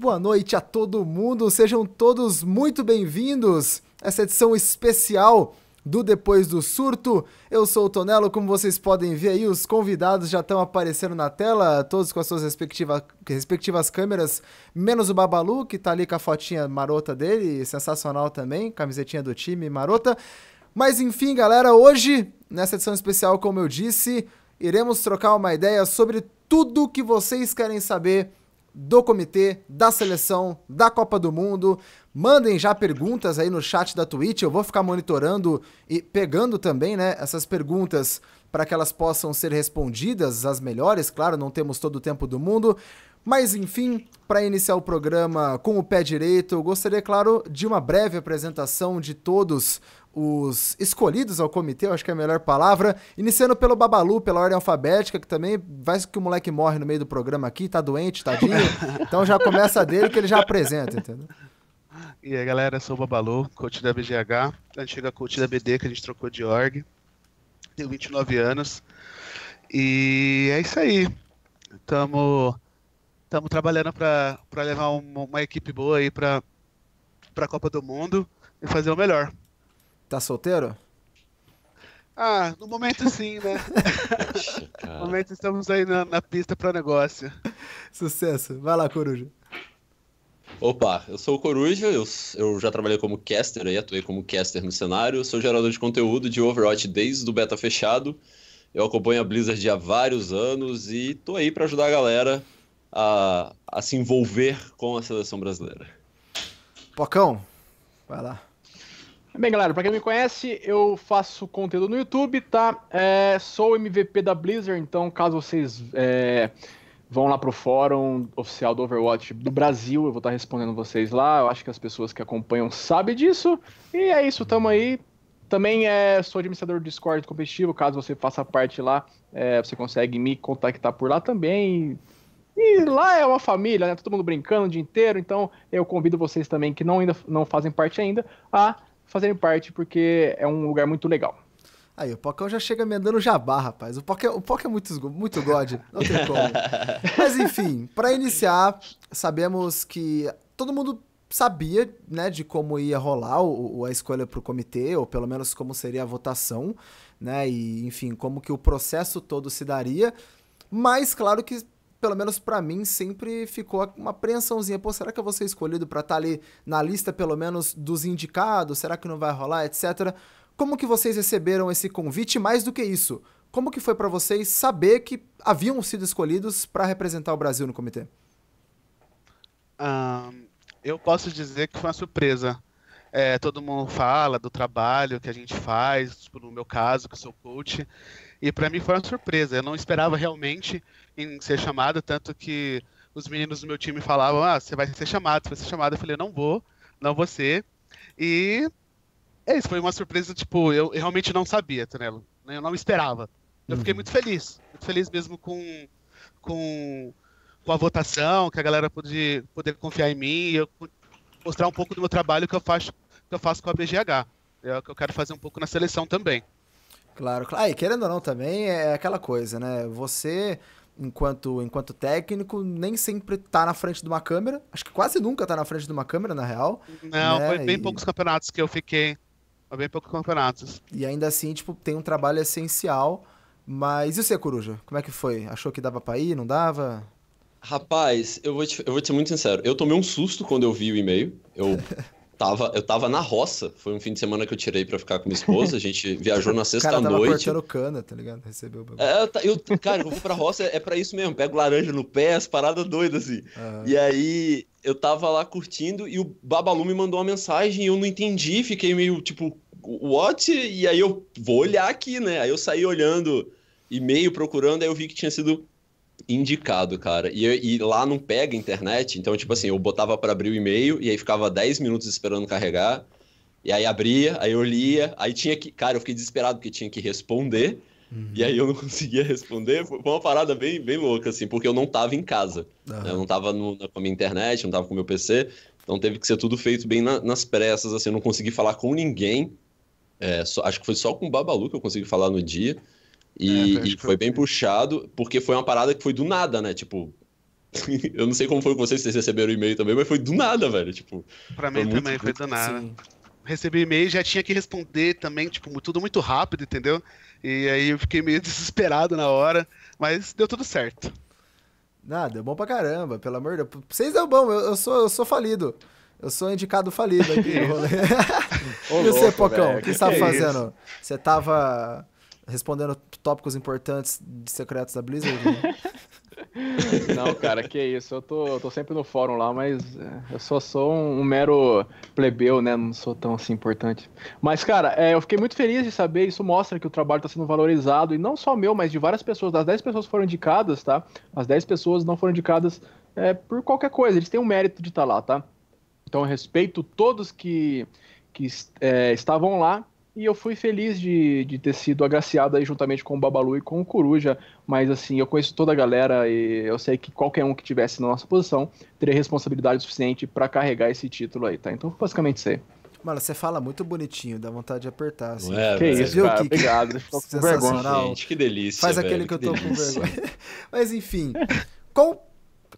Boa noite a todo mundo, sejam todos muito bem-vindos a essa edição especial do Depois do Surto. Eu sou o Tonelo, como vocês podem ver aí, os convidados já estão aparecendo na tela, todos com as suas respectiva, respectivas câmeras, menos o Babalu, que tá ali com a fotinha marota dele, sensacional também, camisetinha do time marota. Mas enfim, galera, hoje, nessa edição especial, como eu disse, iremos trocar uma ideia sobre tudo que vocês querem saber do comitê, da seleção, da Copa do Mundo. Mandem já perguntas aí no chat da Twitch, eu vou ficar monitorando e pegando também, né, essas perguntas para que elas possam ser respondidas, as melhores, claro, não temos todo o tempo do mundo. Mas enfim, para iniciar o programa com o pé direito, eu gostaria, claro, de uma breve apresentação de todos os escolhidos ao comitê, eu acho que é a melhor palavra. Iniciando pelo Babalu, pela ordem alfabética, que também vai que o moleque morre no meio do programa aqui, tá doente, tadinho. Então já começa dele que ele já apresenta, entendeu? E aí, galera, eu sou o Babalu, coach da BGH, antiga coach da BD, que a gente trocou de org. Tenho 29 anos. E é isso aí. Estamos trabalhando para levar uma, uma, equipe boa aí para a Copa do Mundo e fazer o melhor. Tá solteiro? Ah, no momento sim, né? no momento estamos aí na, na pista para negócio. Sucesso. Vai lá, Coruja. Opa, eu sou o Coruja, eu, eu já trabalhei como caster aí, atuei como caster no cenário, sou gerador de conteúdo de Overwatch desde o beta fechado. Eu acompanho a Blizzard há vários anos e tô aí para ajudar a galera a, a se envolver com a seleção brasileira. Pocão, vai lá. Bem, galera, pra quem me conhece, eu faço conteúdo no YouTube, tá? É, sou MVP da Blizzard, então caso vocês é, vão lá pro fórum oficial do Overwatch do Brasil, eu vou estar respondendo vocês lá. Eu acho que as pessoas que acompanham sabem disso. E é isso, tamo aí. Também é, sou administrador do Discord competitivo, caso você faça parte lá, é, você consegue me contactar por lá também. E lá é uma família, né? Todo mundo brincando o dia inteiro, então eu convido vocês também que não, ainda, não fazem parte ainda a fazerem parte, porque é um lugar muito legal. Aí, o Pocão já chega me andando jabá, rapaz. O Poc é, o Poc é muito, muito god, não tem como. Mas enfim, para iniciar, sabemos que todo mundo sabia, né, de como ia rolar o, a escolha para o comitê, ou pelo menos como seria a votação, né, e enfim, como que o processo todo se daria. Mas claro que pelo menos para mim, sempre ficou uma apreensãozinha. Pô, será que eu vou ser escolhido para estar tá ali na lista, pelo menos, dos indicados? Será que não vai rolar, etc. Como que vocês receberam esse convite? Mais do que isso, como que foi para vocês saber que haviam sido escolhidos para representar o Brasil no comitê? Um, eu posso dizer que foi uma surpresa. É, todo mundo fala do trabalho que a gente faz, tipo, no meu caso, que sou coach, e para mim foi uma surpresa. Eu não esperava realmente em ser chamado, tanto que os meninos do meu time falavam: Ah, você vai ser chamado, você vai ser chamado. Eu falei: Não vou, não vou ser. E é isso, foi uma surpresa, tipo, eu, eu realmente não sabia, Tanelo. Eu não esperava. Eu fiquei uhum. muito feliz, muito feliz mesmo com, com, com a votação, que a galera pôde poder confiar em mim e eu mostrar um pouco do meu trabalho que eu faço, que eu faço com a BGH. É o que eu quero fazer um pouco na seleção também. Claro, claro. Ah, e querendo ou não também é aquela coisa, né? Você enquanto, enquanto técnico, nem sempre tá na frente de uma câmera. Acho que quase nunca tá na frente de uma câmera, na real. Não, né? foi bem e... poucos campeonatos que eu fiquei. Foi bem poucos campeonatos. E ainda assim, tipo, tem um trabalho essencial. Mas e você, Coruja? Como é que foi? Achou que dava pra ir? Não dava? Rapaz, eu vou, te, eu vou te ser muito sincero. Eu tomei um susto quando eu vi o e-mail. Eu tava, eu tava na roça. Foi um fim de semana que eu tirei para ficar com minha esposa. A gente viajou na sexta-noite. cortando cana, tá ligado? Recebeu o bagulho. É, eu, cara, eu vou pra roça é, é para isso mesmo. Pego laranja no pé, as paradas doidas assim. Uhum. E aí eu tava lá curtindo e o Babalu me mandou uma mensagem e eu não entendi. Fiquei meio tipo, what? E aí eu vou olhar aqui, né? Aí eu saí olhando e-mail, procurando. Aí eu vi que tinha sido indicado, cara. E, e, lá não pega internet, então, tipo assim, eu botava para abrir o e-mail e aí ficava 10 minutos esperando carregar. E aí abria, aí eu lia, aí tinha que. Cara, eu fiquei desesperado porque tinha que responder. Uhum. E aí eu não conseguia responder. Foi uma parada bem, bem louca, assim, porque eu não tava em casa. Uhum. Né? Eu não tava no, com a minha internet, não tava com o meu PC. Então teve que ser tudo feito bem na, nas pressas, assim, eu não consegui falar com ninguém. É, só, acho que foi só com o Babalu que eu consegui falar no dia. E, é, e foi bem puxado, porque foi uma parada que foi do nada, né? Tipo, eu não sei como foi com vocês, vocês receberam o e-mail também, mas foi do nada, velho. Tipo, pra mim também foi do nada. Sim. Recebi e-mail já tinha que responder também, tipo, tudo muito rápido, entendeu? E aí eu fiquei meio desesperado na hora, mas deu tudo certo. Nada, deu bom pra caramba, pelo amor de Deus. Vocês deu bom, eu, eu, sou, eu sou falido. Eu sou indicado falido aqui no rolê. e você, Pocão, o que você tava fazendo? Você tava respondendo tópicos importantes de secretos da Blizzard? Né? Não, cara, que isso. Eu tô, eu tô sempre no fórum lá, mas é, eu só sou um, um, mero plebeu, né? Não sou tão assim importante. Mas, cara, é, eu fiquei muito feliz de saber. Isso mostra que o trabalho tá sendo valorizado. E não só meu, mas de várias pessoas. Das 10 pessoas que foram indicadas, tá? As 10 pessoas não foram indicadas é, por qualquer coisa. Eles têm um mérito de estar tá lá, tá? Então eu respeito todos que, que é, estavam lá e eu fui feliz de, de ter sido agraciado aí juntamente com o Babalu e com o Coruja, mas assim, eu conheço toda a galera e eu sei que qualquer um que tivesse na nossa posição teria responsabilidade suficiente para carregar esse título aí, tá? Então, basicamente isso aí. Mano, você fala muito bonitinho, dá vontade de apertar. Assim. É, que isso, viu, cara, que, obrigado. Ficou com vergonha. Gente, que delícia, Faz velho, aquele que, que eu tô delícia. com vergonha. Mas enfim, qual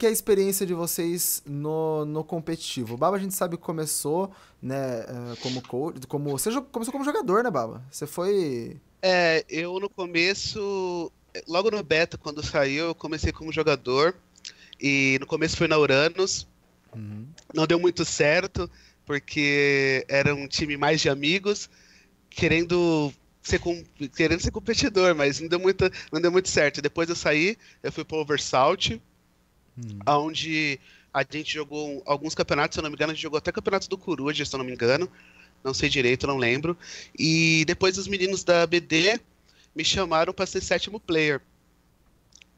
que é a experiência de vocês no, no competitivo? O Baba a gente sabe que começou, né, eh, como coach, como você começou como jogador, né, Baba? Você foi É, eu no começo, logo no beta quando saiu, eu comecei como jogador e no começo foi na Uranus. Uhum. Não deu muito certo porque era um time mais de amigos querendo ser com, querendo ser competidor, mas não deu muito, não deu muito certo. Depois eu saí, eu fui para Oversalt Hum. Onde a gente jogou alguns campeonatos, se eu não me engano, a gente jogou até campeonatos do Coruja, se eu não me engano. Não sei direito, não lembro. E depois os meninos da BD me chamaram para ser sétimo player.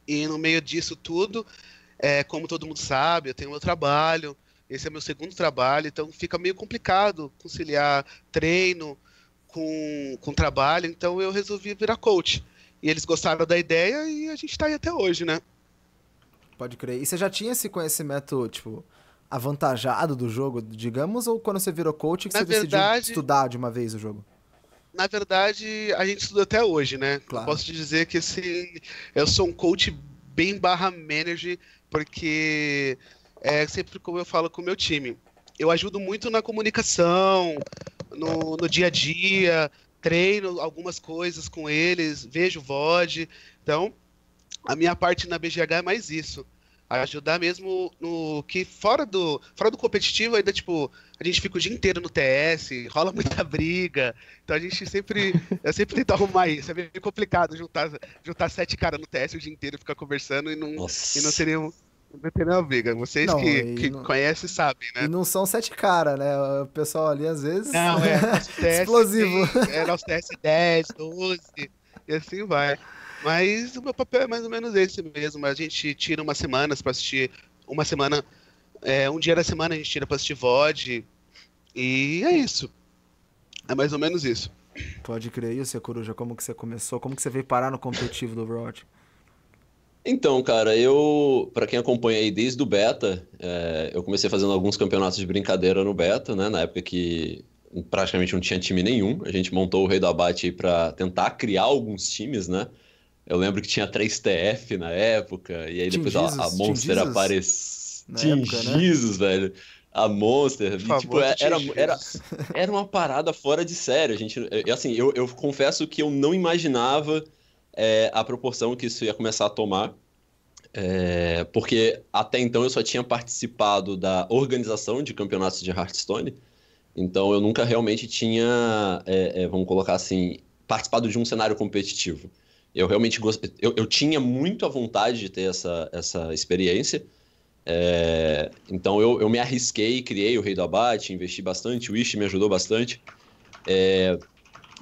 E no meio disso tudo, é, como todo mundo sabe, eu tenho meu trabalho, esse é meu segundo trabalho, então fica meio complicado conciliar treino com, com trabalho, então eu resolvi virar coach. E eles gostaram da ideia e a gente está aí até hoje, né? Pode crer. E você já tinha esse conhecimento, tipo, avantajado do jogo, digamos, ou quando você virou coach que Na você verdade, decidiu estudar de uma vez o jogo? Na verdade, a gente estuda até hoje, né? Claro. Posso te dizer que assim, eu sou um coach bem barra manager, porque é sempre como eu falo com o meu time. Eu ajudo muito na comunicação, no, no dia a dia, treino algumas coisas com eles, vejo VOD. Então, a minha parte na BGH é mais isso. Ajudar mesmo no que fora do fora do competitivo ainda tipo a gente fica o dia inteiro no TS, rola muita briga. Então a gente sempre eu sempre tento arrumar isso. É meio complicado juntar juntar sete caras no TS o dia inteiro ficar conversando e não Nossa. e não teria não tem nenhuma briga. Vocês não, que, que não... conhecem sabem, né? E não são sete caras, né? O pessoal ali às vezes. Não, é. Explosivo. Tem, é nosso TS 10, 12, e assim vai. Mas o meu papel é mais ou menos esse mesmo. A gente tira umas semanas para assistir. Uma semana. É, um dia da semana a gente tira pra assistir VOD. E é isso. É mais ou menos isso. Pode crer isso, Coruja. Como que você começou? Como que você veio parar no competitivo do Overwatch? Então, cara, eu, para quem acompanha aí desde o beta, é, eu comecei fazendo alguns campeonatos de brincadeira no beta, né? Na época que praticamente não tinha time nenhum. A gente montou o Rei do Abate para tentar criar alguns times, né? Eu lembro que tinha 3TF na época, e aí depois Jesus, a, a, Monster apareceu. Team né? Jesus, né? velho. A Monster, e, tipo, era, era, era uma parada fora de série. A gente, assim, eu, eu confesso que eu não imaginava é, a proporção que isso ia começar a tomar. É, porque até então eu só tinha participado da organização de campeonatos de Hearthstone. Então eu nunca realmente tinha, é, é vamos colocar assim, participado de um cenário competitivo. Eu realmente gost... eu, eu tinha muito a vontade de ter essa, essa experiência. É... Então eu, eu me arrisquei, criei o Rei do Abate, investi bastante, o Ishi me ajudou bastante. É...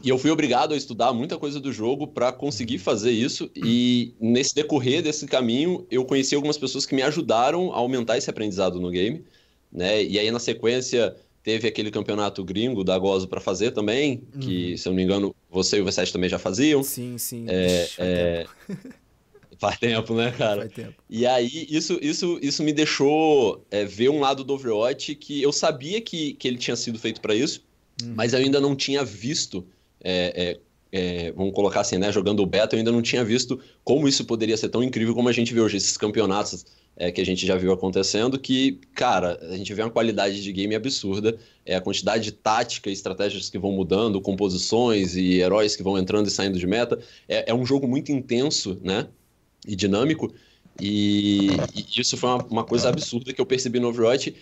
E eu fui obrigado a estudar muita coisa do jogo para conseguir fazer isso. E nesse decorrer desse caminho, eu conheci algumas pessoas que me ajudaram a aumentar esse aprendizado no game. Né? E aí, na sequência, Teve aquele campeonato gringo da Gozo para fazer também, uhum. que, se eu não me engano, você e o V7 também já faziam. Sim, sim. É, Ixi, é... Faz tempo, né, cara? Faz tempo. E aí, isso, isso, isso me deixou é, ver um lado do Overwatch que eu sabia que, que ele tinha sido feito para isso, uhum. mas eu ainda não tinha visto é, é, é, vamos colocar assim, né, jogando o beta, eu ainda não tinha visto como isso poderia ser tão incrível como a gente vê hoje, esses campeonatos é, que a gente já viu acontecendo, que, cara, a gente vê uma qualidade de game absurda, é a quantidade de tática e estratégias que vão mudando, composições e heróis que vão entrando e saindo de meta, é, é um jogo muito intenso, né, e dinâmico, e, e isso foi uma, uma coisa absurda que eu percebi no Overwatch,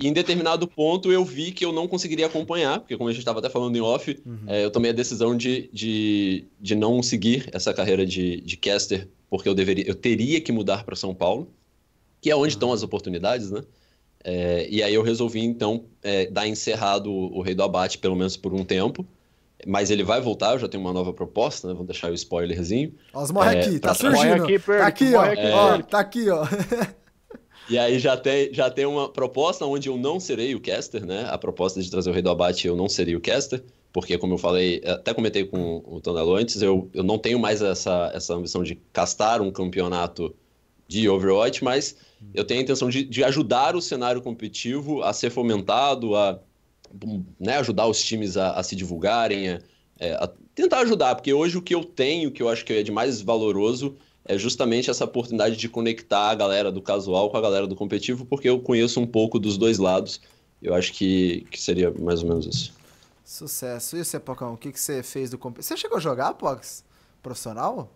e em determinado ponto eu vi que eu não conseguiria acompanhar, porque como a gente estava até falando em off, uhum. é, eu tomei a decisão de, de, de não seguir essa carreira de, de caster, porque eu, deveria, eu teria que mudar para São Paulo, que é onde uhum. estão as oportunidades, né? É, e aí eu resolvi, então, é, dar encerrado o, o Rei do Abate, pelo menos por um tempo. Mas ele vai voltar, eu já tenho uma nova proposta, né? Vou deixar o spoilerzinho. Os morre é, aqui, tá surgindo. Aqui, tá aqui, ó. Aqui, ó. Tá aqui, ó. E aí já tem, já tem uma proposta onde eu não serei o caster, né? A proposta de trazer o Rei do Abate eu não seria o caster, porque como eu falei, até comentei com o Tonelo antes, eu, eu não tenho mais essa, essa ambição de castar um campeonato de Overwatch, mas eu tenho a intenção de, de ajudar o cenário competitivo a ser fomentado, a né, ajudar os times a, a se divulgarem, a, é, a tentar ajudar, porque hoje o que eu tenho, que eu acho que é de mais valoroso, é justamente essa oportunidade de conectar a galera do casual com a galera do competitivo, porque eu conheço um pouco dos dois lados. Eu acho que, que seria mais ou menos isso. Sucesso. E você, Pocão, o que, que você fez do competitivo? Você chegou a jogar, Pox? Profissional?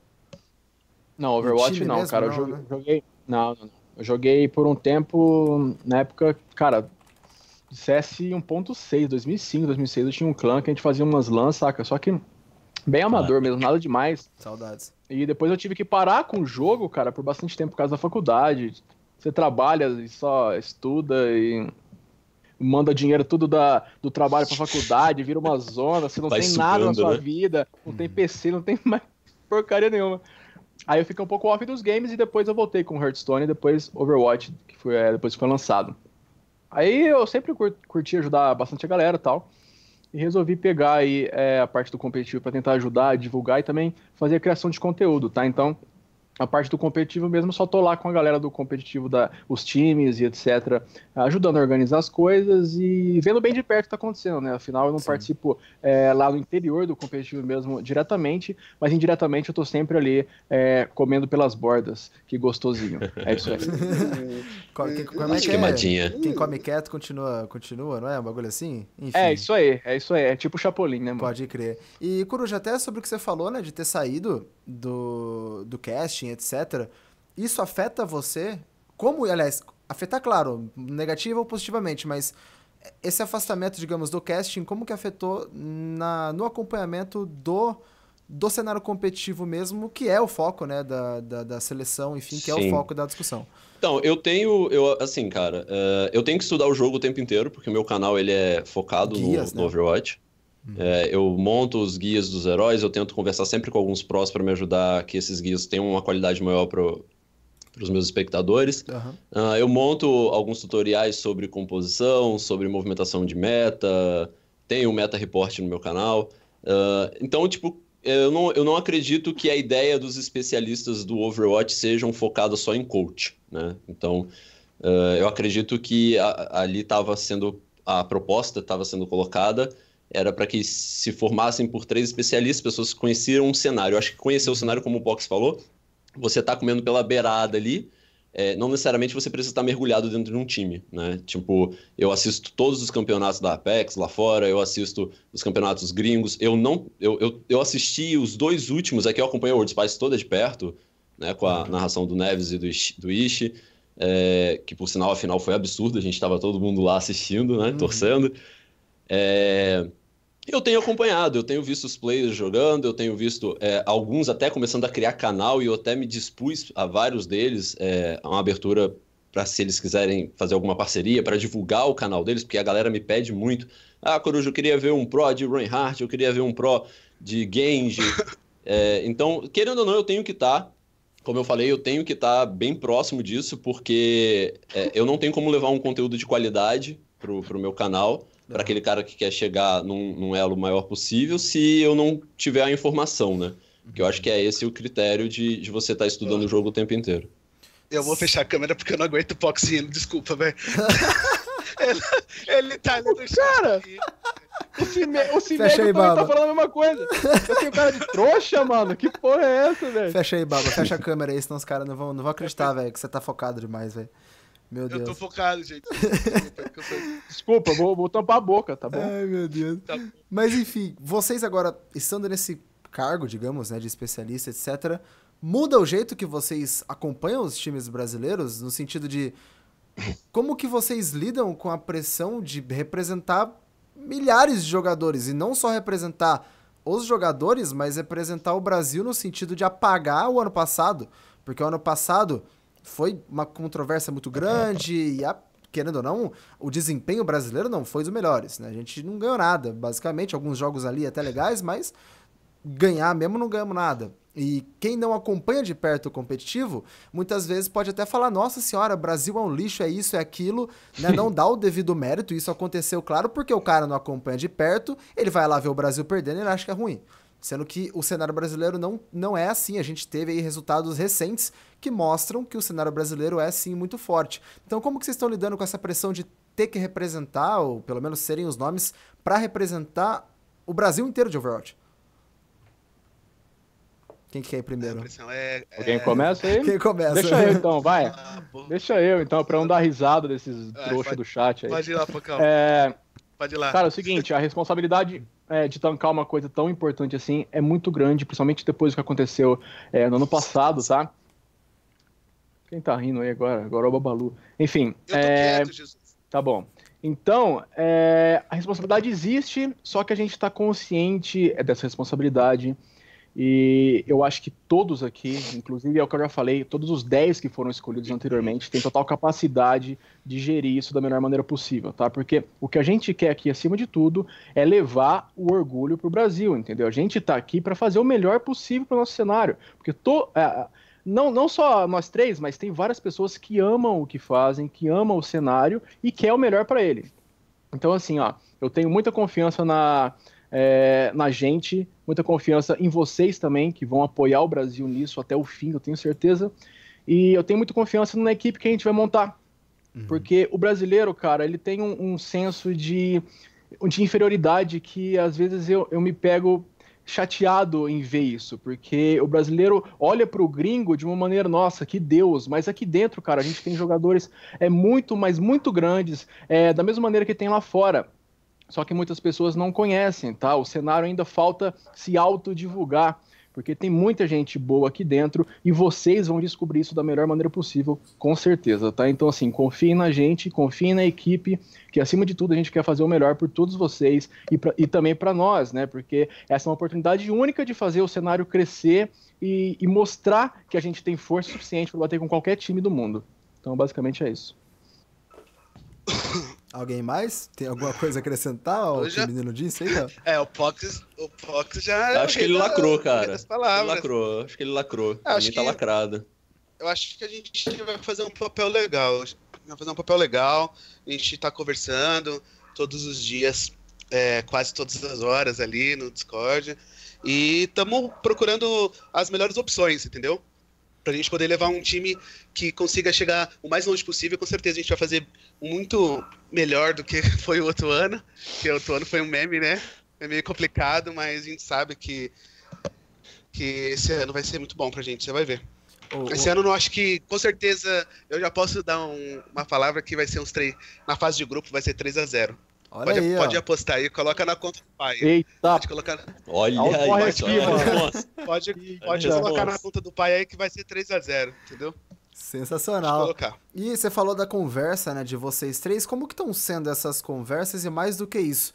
Não, Overwatch não, cara. Não, eu joguei, né? Não, não, não. Eu joguei por um tempo, na época, cara, CS 1.6, 2005, 2006, eu tinha um clã que a gente fazia umas lãs, saca? Só que bem amador mesmo, nada demais. Saudades. E depois eu tive que parar com o jogo, cara, por bastante tempo por causa da faculdade. Você trabalha e só estuda e manda dinheiro tudo da, do trabalho pra faculdade, vira uma zona, você não Vai tem nada na sua né? vida, não tem PC, não tem mais porcaria nenhuma. Aí eu fiquei um pouco off dos games e depois eu voltei com Hearthstone e depois Overwatch, que foi é, depois foi lançado. Aí eu sempre curti ajudar bastante a galera e tal e resolvi pegar aí é, a parte do competitivo para tentar ajudar, divulgar e também fazer a criação de conteúdo, tá? Então, a parte do competitivo mesmo, só tô lá com a galera do competitivo, da, os times e etc., ajudando a organizar as coisas e vendo bem de perto o que tá acontecendo, né? Afinal, eu não Sim. participo é, lá no interior do competitivo mesmo diretamente, mas indiretamente eu tô sempre ali é, comendo pelas bordas. Que gostosinho. É isso aí. como é que é? Quem come quieto continua, continua, não é? Um bagulho assim? Enfim. É isso aí, é isso aí. É tipo Chapolin, né, mano? Pode crer. E, Coruja, até sobre o que você falou, né? De ter saído do, do casting, etc. Isso afeta você? Como, aliás, afetar, claro, negativo ou positivamente, mas esse afastamento, digamos, do casting, como que afetou na, no acompanhamento do, do cenário competitivo mesmo, que é o foco, né, da, da, da seleção, enfim, que Sim. é o foco da discussão? Então, eu tenho, eu, assim, cara, uh, eu tenho que estudar o jogo o tempo inteiro, porque o meu canal, ele é focado Guias, no, né? no Overwatch. Uhum. É, eu monto os guias dos heróis, eu tento conversar sempre com alguns prós para me ajudar que esses guias tenham uma qualidade maior para os meus espectadores. Uhum. Uh, eu monto alguns tutoriais sobre composição, sobre movimentação de meta, tenho um meta report no meu canal. Uh, então, tipo, eu não, eu não acredito que a ideia dos especialistas do Overwatch sejam focados só em coach, né? Então, uh, eu acredito que a, ali estava sendo a proposta estava sendo colocada era para que se formassem por três especialistas, pessoas que conheciam um cenário. Eu acho que conhecer o cenário, como o Box falou, você está comendo pela beirada ali, é, não necessariamente você precisa estar mergulhado dentro de um time, né? Tipo, eu assisto todos os campeonatos da Apex lá fora, eu assisto os campeonatos gringos, eu não, eu, eu, eu assisti os dois últimos, aqui eu acompanhei o World Spice toda de perto, né, com a narração do Neves e do, do Ishi, é, que por sinal a final foi absurda, a gente estava todo mundo lá assistindo, né, uhum. torcendo. É, eu tenho acompanhado, eu tenho visto os players jogando, eu tenho visto é, alguns até começando a criar canal e eu até me dispus a vários deles é, a uma abertura para se eles quiserem fazer alguma parceria, para divulgar o canal deles, porque a galera me pede muito. Ah, Coruja, eu queria ver um pro de Reinhardt, eu queria ver um pro de Genji. é, então, querendo ou não, eu tenho que estar, tá, como eu falei, eu tenho que estar tá bem próximo disso, porque é, eu não tenho como levar um conteúdo de qualidade para o meu canal para aquele cara que quer chegar num, num, elo maior possível se eu não tiver a informação, né? Que eu acho que é esse o critério de, de você estar tá estudando o jogo o tempo inteiro. Eu vou fechar a câmera porque eu não aguento o Poxinho, desculpa, velho. ele, ele tá ali no cara. O Cimego, o Cimego também tá Baba. falando a mesma coisa. Eu tenho cara de trouxa, mano. Que porra é essa, velho? Fecha aí, Baba. Fecha a câmera aí, senão os caras não vão, não vão acreditar, velho, que você tá focado demais, velho. Meu Eu tô Deus. focado, gente. Desculpa, vou, vou tampar a boca, tá bom? Ai, meu Deus. Tá bom. Mas enfim, vocês agora, estando nesse cargo, digamos, né, de especialista, etc., muda o jeito que vocês acompanham os times brasileiros, no sentido de como que vocês lidam com a pressão de representar milhares de jogadores, e não só representar os jogadores, mas representar o Brasil no sentido de apagar o ano passado, porque o ano passado foi uma controvérsia muito grande e a- querendo ou não, o desempenho brasileiro não foi dos melhores, né? A gente não ganhou nada, basicamente, alguns jogos ali até legais, mas ganhar mesmo não ganhamos nada. E quem não acompanha de perto o competitivo, muitas vezes pode até falar: nossa senhora, Brasil é um lixo, é isso, é aquilo, né? Não dá o devido mérito. Isso aconteceu, claro, porque o cara não acompanha de perto, ele vai lá ver o Brasil perdendo e ele acha que é ruim. Sendo que o cenário brasileiro não, não é assim. A gente teve aí resultados recentes que mostram que o cenário brasileiro é sim muito forte. Então, como que vocês estão lidando com essa pressão de ter que representar, ou pelo menos serem os nomes, para representar o Brasil inteiro de Overwatch? Quem que quer ir primeiro? é. Alguém é- começa aí? Quem começa? Deixa eu então, vai. Ah. Deixa eu então, pra não dar risada desses Vai, trouxas do chat aí. Pode ir lá, Pocão. É, Pode ir lá. cara, é o seguinte, a responsabilidade é, de tancar uma coisa tão importante assim é muito grande, principalmente depois do que aconteceu é, no ano passado, tá? Quem tá rindo aí agora? Agora é o Babalu. Enfim, eu tô é, quieto, Jesus. Tá bom. Então, é, a responsabilidade existe, só que a gente está consciente é, dessa responsabilidade. E eu acho que todos aqui, inclusive é o que eu já falei, todos os 10 que foram escolhidos anteriormente, têm total capacidade de gerir isso da melhor maneira possível, tá? Porque o que a gente quer aqui, acima de tudo, é levar o orgulho para o Brasil, entendeu? A gente está aqui para fazer o melhor possível para o nosso cenário. Porque to, é, não, não só nós três, mas tem várias pessoas que amam o que fazem, que amam o cenário e quer o melhor para ele. Então, assim, ó, eu tenho muita confiança na, é, na gente, muita confiança em vocês também, que vão apoiar o Brasil nisso até o fim, eu tenho certeza. E eu tenho muita confiança na equipe que a gente vai montar. Porque o brasileiro, cara, ele tem um, um senso de, de inferioridade que às vezes eu, eu me pego chateado em ver isso, porque o brasileiro olha para o gringo de uma maneira, nossa, que Deus, mas aqui dentro, cara, a gente tem jogadores é muito, mas muito grandes, é, da mesma maneira que tem lá fora. Só que muitas pessoas não conhecem, tá? O cenário ainda falta se autodivulgar, porque tem muita gente boa aqui dentro e vocês vão descobrir isso da melhor maneira possível, com certeza, tá? Então, assim, confiem na gente, confiem na equipe, que acima de tudo a gente quer fazer o melhor por todos vocês e, pra, e também para nós, né? Porque essa é uma oportunidade única de fazer o cenário crescer e, e mostrar que a gente tem força suficiente para bater com qualquer time do mundo. Então, basicamente é isso. Alguém mais? Tem alguma coisa a acrescentar ao Eu que já- o menino disse aí? Não? É, o Pox, o Pox já. Acho que ele lacrou, cara. Ele palavras. lacrou, acho que ele lacrou. Acho Acho tá lacrado. Eu acho que a gente vai fazer um papel legal. Vai fazer um papel legal. A gente tá conversando todos os dias, é, quase todas as horas ali no Discord. E estamos procurando as melhores opções, entendeu? Pra gente poder levar um time que consiga chegar o mais longe possível. Com certeza a gente vai fazer muito melhor do que foi o outro ano. Que o outro ano foi um meme, né? É meio complicado, mas a gente sabe que, que esse ano vai ser muito bom pra gente, você vai ver. Esse ano eu acho que, com certeza, eu já posso dar um- uma palavra que vai ser uns três. Na fase de grupo vai ser 3 a 0 Olha Pode, aí, pode apostar aí, coloca na conta do pai. Eita, Pode colocar, Olha aí, mas aqui, olha pode, pode Olha colocar na conta do pai aí que vai ser 3 a 0 entendeu? Sensacional. colocar. E você falou da conversa, né, de vocês três. Como que estão sendo essas conversas e mais do que isso?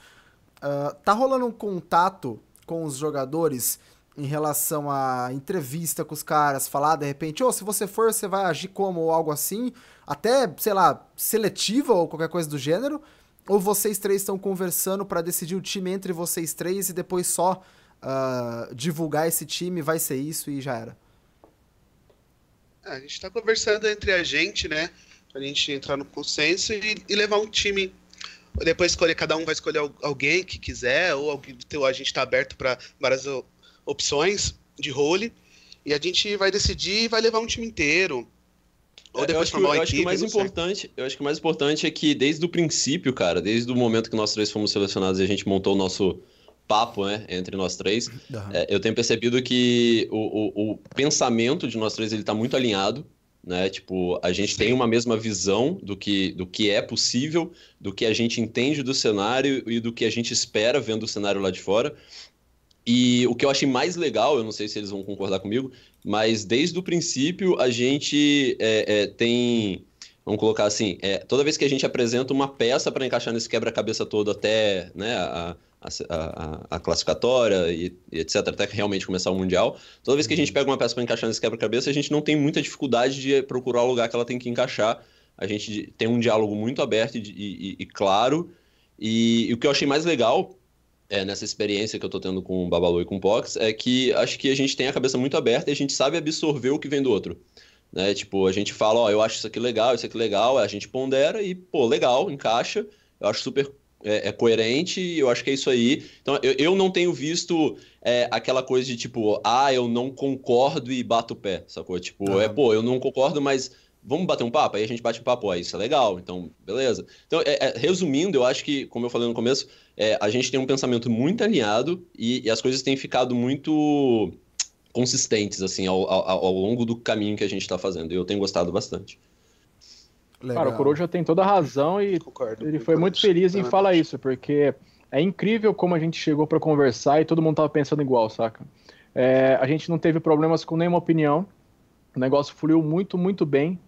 ah, tá rolando um contato com os jogadores em relação à entrevista com os caras, falar de repente, ô, se você for, você vai agir como ou algo assim, até, sei lá, seletiva ou qualquer coisa do gênero? Ou vocês três estão conversando pra decidir o time entre vocês três e depois só ah, divulgar esse time, vai ser isso e já era? É, a gente tá conversando entre a gente, né? Pra gente entrar no consenso e, e levar um time. Depois escolher, cada um vai escolher al- alguém que quiser, ou alguém, a gente tá aberto para várias opções de role. E a gente vai decidir e vai levar um time inteiro. Ou depois eu acho, que, eu acho que o mais importante, eu acho que o mais importante é que desde o princípio, cara, desde o momento que nós três fomos selecionados e a gente montou o nosso papo, né, entre nós três, uhum. é, eu tenho percebido que o, o, o, pensamento de nós três ele tá muito alinhado, né? Tipo, a gente Sim. tem uma mesma visão do que, do que é possível, do que a gente entende do cenário e do que a gente espera vendo o cenário lá de fora. E o que eu achei mais legal, eu não sei se eles vão concordar comigo, mas desde o princípio a gente é, é, tem. Vamos colocar assim, é, toda vez que a gente apresenta uma peça para encaixar nesse quebra-cabeça todo até né, a, a, a, a classificatória e, e, etc., até realmente começar o Mundial, toda vez que a gente pega uma peça para encaixar nesse quebra-cabeça, a gente não tem muita dificuldade de procurar o lugar que ela tem que encaixar. A gente tem um diálogo muito aberto e, e, e claro. E, o que eu achei mais legal é, nessa experiência que eu tô tendo com o Babalu e com o Pox é que acho que a gente tem a cabeça muito aberta e a gente sabe absorver o que vem do outro. Né? Tipo, a gente fala, ó, eu acho isso aqui legal, isso aqui legal, a gente pondera e, pô, legal, encaixa. Eu acho super é, é, coerente e eu acho que é isso aí. Então, eu, eu não tenho visto é, aquela coisa de tipo, ah, eu não concordo e bato o pé, sacou? Tipo, uhum. é, pô, eu não concordo, mas vamos bater um papo? Aí a gente bate um papo, aí isso é legal, então, beleza. Então, é, é, resumindo, eu acho que, como eu falei no começo, é, a gente tem um pensamento muito alinhado e, e, as coisas têm ficado muito consistentes, assim, ao, ao, ao longo do caminho que a gente está fazendo. E eu tenho gostado bastante. Legal. Cara, o Coruja tem toda a razão e Concordo, ele foi muito feliz em falar isso, porque é incrível como a gente chegou para conversar e todo mundo tava pensando igual, saca? É, a gente não teve problemas com nenhuma opinião, o negócio fluiu muito, muito bem.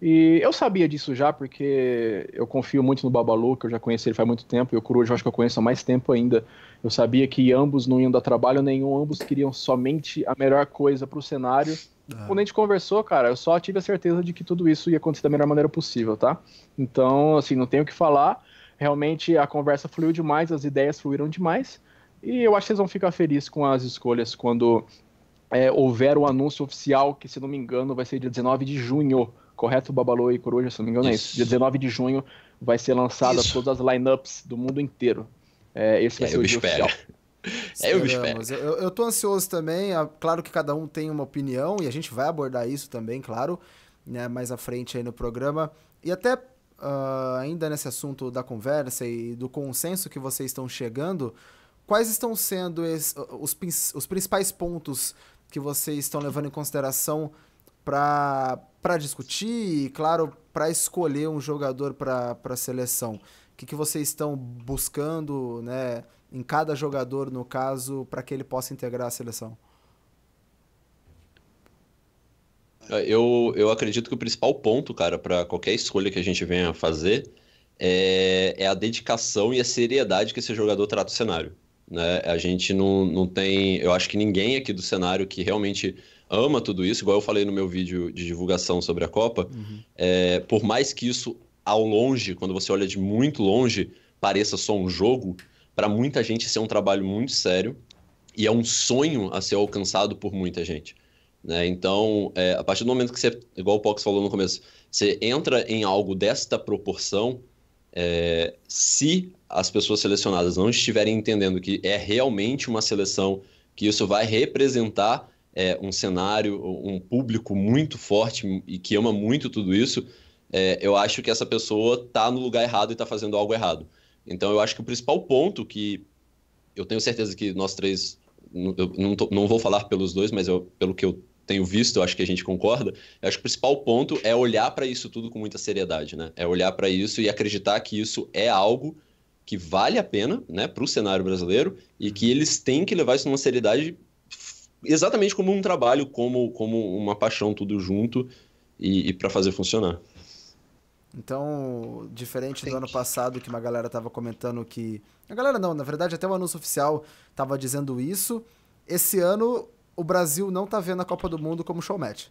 E eu sabia disso já, porque eu confio muito no Babalu, que eu já conheci ele faz muito tempo, e o Coruja eu acho que eu conheço há mais tempo ainda. Eu sabia que ambos não iam dar trabalho nenhum, ambos queriam somente a melhor coisa para o cenário. Ah. Quando a gente conversou, cara, eu só tive a certeza de que tudo isso ia acontecer da melhor maneira possível, tá? Então, assim, não tenho o que falar. Realmente a conversa fluiu demais, as ideias fluíram demais. E eu acho que vocês vão ficar felizes com as escolhas quando é, houver o anúncio oficial, que se não me engano vai ser dia 19 de junho. Correto, Babalô e Coruja, se não me engano isso. é isso. Dia 19 de junho vai ser lançada todas as lineups do mundo inteiro. É, esse vai é, ser o dia espero. oficial. É, eu espero. Eu, eu tô ansioso também. Claro que cada um tem uma opinião e a gente vai abordar isso também, claro, né, mais à frente aí no programa. E até uh, ainda nesse assunto da conversa e do consenso que vocês estão chegando, quais estão sendo os, os principais pontos que vocês estão levando em consideração para discutir e, claro, para escolher um jogador para a seleção? O que, que vocês estão buscando, né? em cada jogador, no caso, para que ele possa integrar a seleção? É, eu, eu acredito que o principal ponto, cara, para qualquer escolha que a gente venha fazer é, é, a dedicação e a seriedade que esse jogador trata o cenário. Né? A gente não, não tem. Eu acho que ninguém aqui do cenário que realmente ama tudo isso, igual eu falei no meu vídeo de divulgação sobre a Copa, uhum. é, por mais que isso ao longe, quando você olha de muito longe, pareça só um jogo, para muita gente isso é um trabalho muito sério e é um sonho a ser alcançado por muita gente. Né? Então, é, a partir do momento que você, igual o Pox falou no começo, você entra em algo desta proporção, é, se as pessoas selecionadas não estiverem entendendo que é realmente uma seleção, que isso vai representar é, um cenário, um público muito forte e que ama muito tudo isso, é, eu acho que essa pessoa está no lugar errado e está fazendo algo errado. Então eu acho que o principal ponto que eu tenho certeza que nós três, eu não, tô, não vou falar pelos dois, mas eu, pelo que eu tenho visto, eu acho que a gente concorda. Eu acho que o principal ponto é olhar para isso tudo com muita seriedade, né? É olhar para isso e acreditar que isso é algo que vale a pena, né, para o cenário brasileiro e que eles têm que levar isso numa seriedade exatamente como um trabalho, como, como uma paixão tudo junto e, e para fazer funcionar. Então, diferente do ano passado, que uma galera tava comentando que. A galera não, na verdade, até o anúncio oficial tava dizendo isso. Esse ano, o Brasil não tá vendo a Copa do Mundo como showmatch.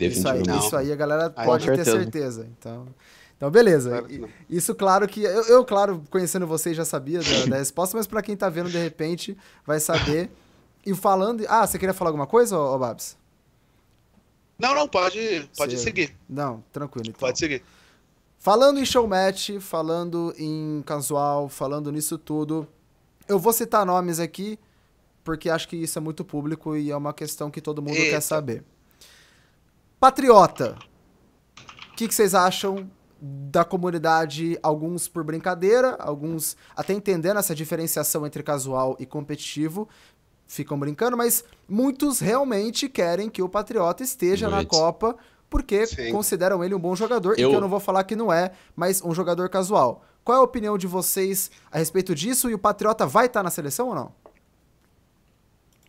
Isso aí, isso aí a galera pode ter certeza. Então, então beleza. Claro isso, claro que. Eu, eu, claro, conhecendo vocês, já sabia da, da resposta, mas para quem tá vendo de repente, vai saber. E falando. Ah, você queria falar alguma coisa, ô, ô Babs? Não, não, pode, pode seguir. Não, tranquilo. Então. Pode seguir. Falando em showmatch, falando em casual, falando nisso tudo, eu vou citar nomes aqui, porque acho que isso é muito público e é uma questão que todo mundo Eita. quer saber. Patriota. O que, que vocês acham da comunidade? Alguns por brincadeira, alguns até entendendo essa diferenciação entre casual e competitivo, ficam brincando, mas muitos realmente querem que o Patriota esteja na Copa porque Sim. consideram ele um bom jogador, eu... e que eu não vou falar que não é, mas um jogador casual. Qual é a opinião de vocês a respeito disso? E o Patriota vai estar na seleção ou não?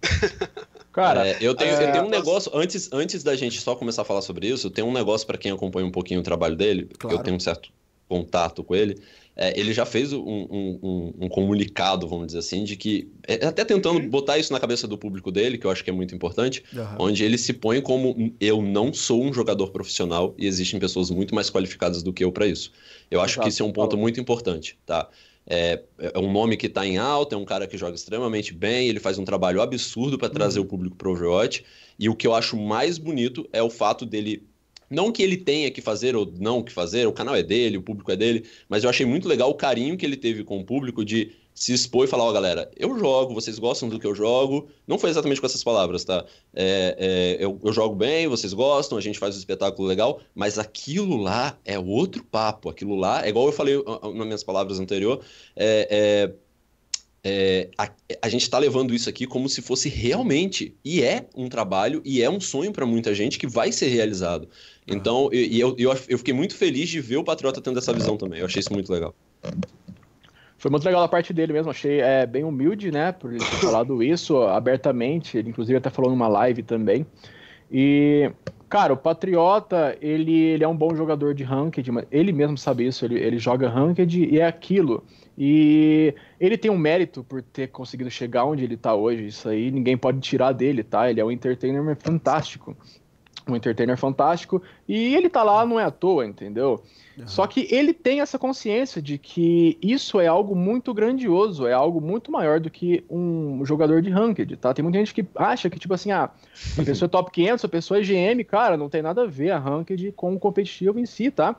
Cara, é, eu, tenho, é... eu tenho um negócio, antes, antes da gente só começar a falar sobre isso, eu tenho um negócio para quem acompanha um pouquinho o trabalho dele, claro. eu tenho um certo contato com ele, é, ele já fez um, um, um, comunicado, vamos dizer assim, de que. É, até tentando botar isso na cabeça do público dele, que eu acho que é muito importante, uhum. onde ele se põe como eu não sou um jogador profissional e existem pessoas muito mais qualificadas do que eu para isso. Eu acho Exato. que isso é um ponto muito importante, tá? É, é um nome que está em alta, é um cara que joga extremamente bem, ele faz um trabalho absurdo para trazer uhum. o público para o Overwatch. E o que eu acho mais bonito é o fato dele não que ele tenha que fazer ou não que fazer, o canal é dele, o público é dele, mas eu achei muito legal o carinho que ele teve com o público de se expor e falar, ó, oh, galera, eu jogo, vocês gostam do que eu jogo. Não foi exatamente com essas palavras, tá? É, é, eu, eu, jogo bem, vocês gostam, a gente faz um espetáculo legal, mas aquilo lá é outro papo. Aquilo lá, é igual eu falei nas minhas palavras anterior, é, é é, a, a, gente está levando isso aqui como se fosse realmente, e é um trabalho, e é um sonho para muita gente que vai ser realizado. Então, e, e eu, eu, eu, fiquei muito feliz de ver o Patriota tendo essa visão também. Eu achei isso muito legal. Foi muito legal a parte dele mesmo, achei é, bem humilde, né, por ele ter falado isso abertamente, ele inclusive até falou numa live também. E, cara, o Patriota, ele, ele é um bom jogador de ranked, ele mesmo sabe isso, ele, ele joga ranked e é aquilo. E ele tem um mérito por ter conseguido chegar onde ele está hoje, isso aí ninguém pode tirar dele, tá? Ele é um entertainer fantástico um entertainer fantástico, e ele tá lá não é à toa, entendeu? Uhum. Só que ele tem essa consciência de que isso é algo muito grandioso, é algo muito maior do que um jogador de ranked, tá? Tem muita gente que acha que, tipo assim, ah, a pessoa é top 500, a pessoa é GM, cara, não tem nada a ver a ranked com o competitivo em si, tá?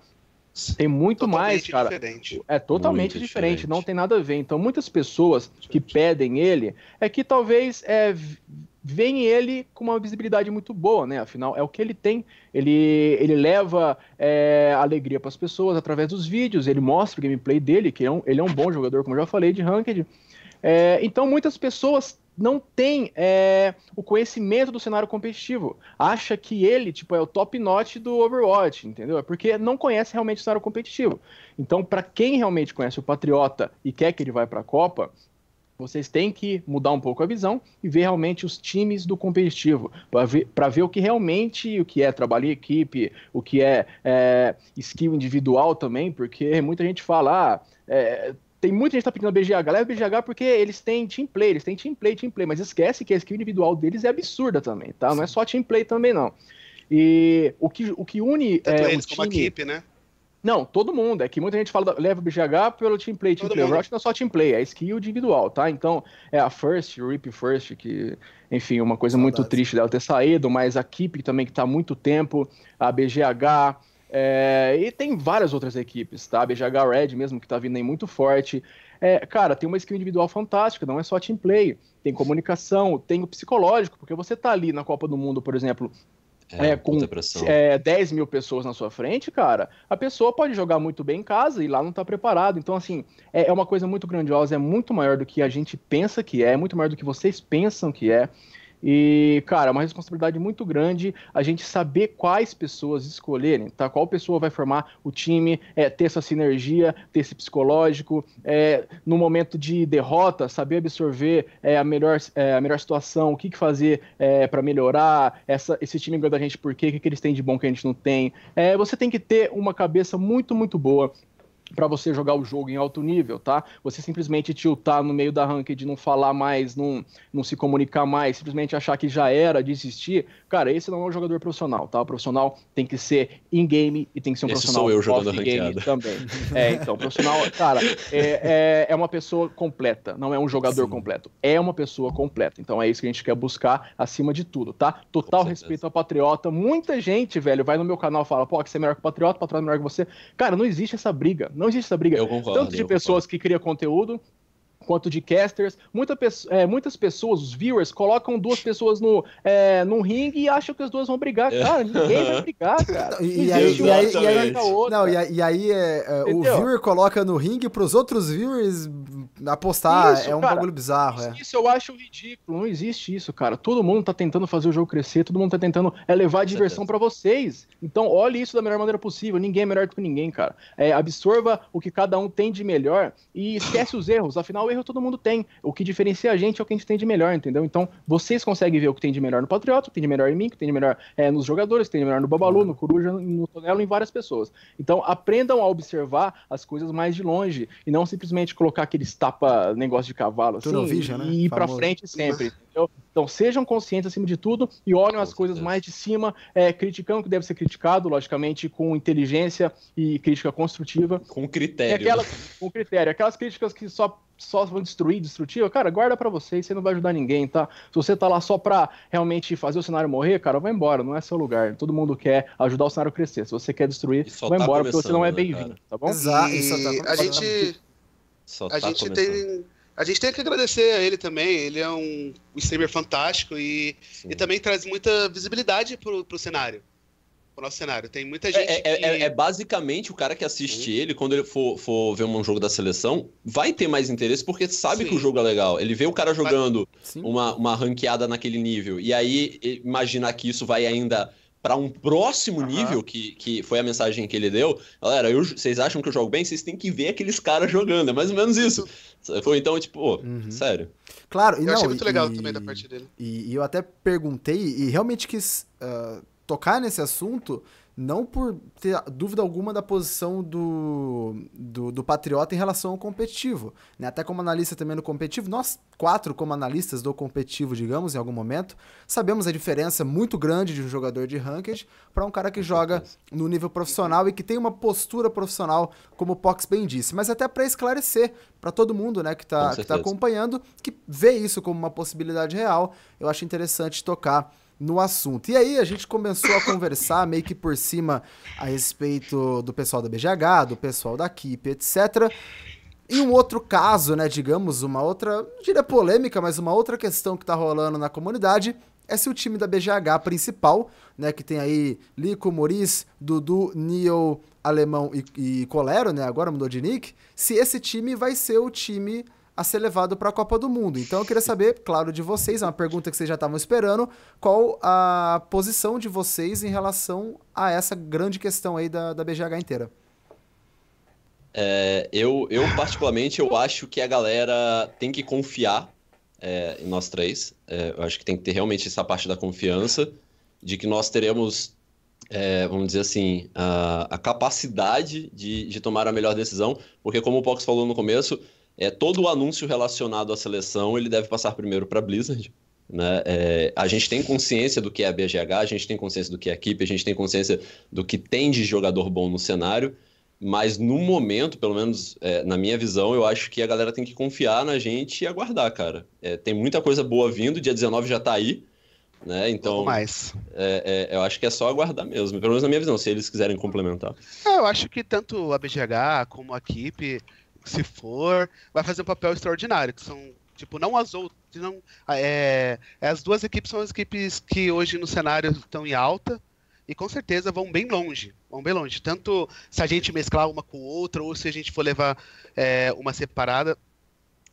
Tem muito totalmente mais, cara. Diferente. É totalmente diferente, diferente, não tem nada a ver. Então, muitas pessoas que pedem ele é que talvez é, veem ele com uma visibilidade muito boa, né? Afinal, é o que ele tem. Ele, ele leva é, alegria para as pessoas através dos vídeos, ele mostra o gameplay dele, que é um, ele é um bom jogador, como eu já falei, de Ranked. É, então, muitas pessoas não têm é, o conhecimento do cenário competitivo. Acha que ele, tipo, é o top notch do Overwatch, entendeu? É porque não conhece realmente o cenário competitivo. Então, para quem realmente conhece o Patriota e quer que ele vá para a Copa, vocês têm que mudar um pouco a visão e ver realmente os times do competitivo, para ver, ver o que realmente, o que é trabalho em equipe, o que é, é skill individual também, porque muita gente fala, ah, é, tem muita gente que tá pedindo a BGH, leva a BGH porque eles têm team play, eles têm team play, team play, mas esquece que a skill individual deles é absurda também, tá? Não é só team play também, não. E o que, o que une. Tanto é, eles time... como a equipe, né? Não, todo mundo. É que muita gente fala, leva o BGH pelo team play, team todo play. Mundo. Acho que não é só team play, é skill individual, tá? Então, é a First, Rip First, que, enfim, uma coisa Saudades. muito triste dela ter saído, mas a equipe também que tá há muito tempo, a BGH, é, e tem várias outras equipes, tá? A BGH Red mesmo, que tá vindo aí muito forte. É, cara, tem uma skill individual fantástica, não é só team play. Tem comunicação, tem o psicológico, porque você tá ali na Copa do Mundo, por exemplo, é, é, com é, 10 mil pessoas na sua frente, cara, a pessoa pode jogar muito bem em casa e lá não tá preparado. Então, assim, é, é uma coisa muito grandiosa, é muito maior do que a gente pensa que é, é muito maior do que vocês pensam que é. E, cara, é uma responsabilidade muito grande a gente saber quais pessoas escolherem, tá? Qual pessoa vai formar o time, é, ter essa sinergia, ter esse psicológico, é, no momento de derrota, saber absorver é, a, melhor, é, a melhor situação, o que, que fazer é, para melhorar, essa, esse time ganhou da gente por quê, o que, que eles têm de bom que a gente não tem. É, você tem que ter uma cabeça muito, muito boa para você jogar o jogo em alto nível, tá? Você simplesmente tiltar no meio da ranked, não falar mais, não, não se comunicar mais, simplesmente achar que já era, desistir, cara, esse não é um jogador profissional, tá? O profissional tem que ser in-game e tem que ser um esse profissional sou eu jogando game também. É, então, profissional, cara, é, é, é, uma pessoa completa, não é um jogador Sim. completo, é uma pessoa completa. Então é isso que a gente quer buscar acima de tudo, tá? Total respeito ao Patriota. Muita gente, velho, vai no meu canal e fala, pô, que você é melhor que o Patriota, o Patriota é melhor que você. Cara, não existe essa briga não existe essa briga. Eu concordo, Tanto de pessoas concordo. que criam conteúdo, quanto de casters. Muita, é, muitas pessoas, os viewers, colocam duas pessoas no, é, no ringue e acham que as duas vão brigar. É. Cara, ninguém vai brigar, cara. E, aí, e aí, e aí, não, e aí, e aí é, é o viewer coloca no ringue pros outros viewers apostar. Isso, é um cara, bagulho bizarro. É. Isso eu acho ridículo. Não existe isso, cara. Todo mundo tá tentando fazer o jogo crescer, todo mundo tá tentando levar a diversão para vocês. Então, olhe isso da melhor maneira possível. Ninguém é melhor do que ninguém, cara. É, absorva o que cada um tem de melhor e esquece os erros. Afinal, o erro todo mundo tem. O que diferencia a gente é o que a gente tem de melhor, entendeu? Então, vocês conseguem ver o que tem de melhor no Patriota, o que tem de melhor em mim, o que tem de melhor é, nos jogadores, o que tem de melhor no Babalu, no Coruja, no Tonelo, em várias pessoas. Então, aprendam a observar as coisas mais de longe e não simplesmente colocar aqueles tapa negócio de cavalo assim, vision, né? e ir para frente sempre. Entendeu? Então sejam conscientes acima de tudo e olhem as coisas mais de cima, é, criticando o que deve ser criticado, logicamente, com inteligência e crítica construtiva. Com critério. Aquelas, com critério. Aquelas críticas que só só vão destruir, destrutiva, cara, guarda para você, você não vai ajudar ninguém, tá? Se você tá lá só pra realmente fazer o cenário morrer, cara, vai embora, não é seu lugar. Todo mundo quer ajudar o cenário a crescer. Se você quer destruir, vai tá embora, porque você não é né, bem-vindo, tá bom? Exato, tá a gente, a tá gente tem a gente tem que agradecer a ele também. Ele é um, streamer fantástico e, e também traz muita visibilidade pro, pro cenário. Pro nosso cenário. Tem muita gente. É, é, que... é, é basicamente o cara que assiste Sim. ele, quando ele for, for ver um jogo da seleção, vai ter mais interesse porque sabe Sim. que o jogo é legal. Ele vê o cara jogando uma, uma ranqueada naquele nível. E aí, imaginar que isso vai ainda para um próximo uhum. nível, que, que foi a mensagem que ele deu. Galera, eu, vocês acham que eu jogo bem? Vocês têm que ver aqueles caras jogando. É mais ou menos isso. Foi então, tipo, uhum. sério. Claro, e eu não, achei muito e, legal também da parte dele. E, e, eu até perguntei e realmente quis uh, tocar nesse assunto não por ter dúvida alguma da posição do, do, do, Patriota em relação ao competitivo. Né? Até como analista também no competitivo, nós quatro, como analistas do competitivo, digamos, em algum momento, sabemos a diferença muito grande de um jogador de ranked para um cara que joga no nível profissional e que tem uma postura profissional, como o Pox bem disse. Mas até para esclarecer para todo mundo né, que está tá acompanhando, que vê isso como uma possibilidade real, eu acho interessante tocar no assunto. E aí a gente começou a conversar meio que por cima a respeito do pessoal da BGH, do pessoal da Keep, etc. E um outro caso, né, digamos, uma outra, não diria polêmica, mas uma outra questão que tá rolando na comunidade é se o time da BGH principal, né, que tem aí Lico, Moris, Dudu, Neo, Alemão e, e Colero, né, agora mudou de nick, se esse time vai ser o time a ser levado para a Copa do Mundo. Então eu queria saber, claro, de vocês, é uma pergunta que vocês já estavam esperando, qual a posição de vocês em relação a essa grande questão aí da, da BGH inteira. É, eu, eu, particularmente, eu acho que a galera tem que confiar é, em nós três. É, eu acho que tem que ter realmente essa parte da confiança de que nós teremos, é, vamos dizer assim, a, a capacidade de, de tomar a melhor decisão, porque como o Pox falou no começo, é, todo o anúncio relacionado à seleção ele deve passar primeiro para a Blizzard. Né? É, a gente tem consciência do que é a BGH, a gente tem consciência do que é a equipe, a gente tem consciência do que tem de jogador bom no cenário, mas no momento, pelo menos é, na minha visão, eu acho que a galera tem que confiar na gente e aguardar, cara. É, tem muita coisa boa vindo, dia 19 já está aí, né? Então, mais. É, é, eu acho que é só aguardar mesmo, pelo menos na minha visão, se eles quiserem complementar. É, eu acho que tanto a BGH como a equipe se for, vai fazer um papel extraordinário, que são, tipo, não as outras, não, é, é, as duas equipes são as equipes que hoje no cenário estão em alta, e com certeza vão bem longe, vão bem longe, tanto se a gente mesclar uma com outra, ou se a gente for levar é, uma separada,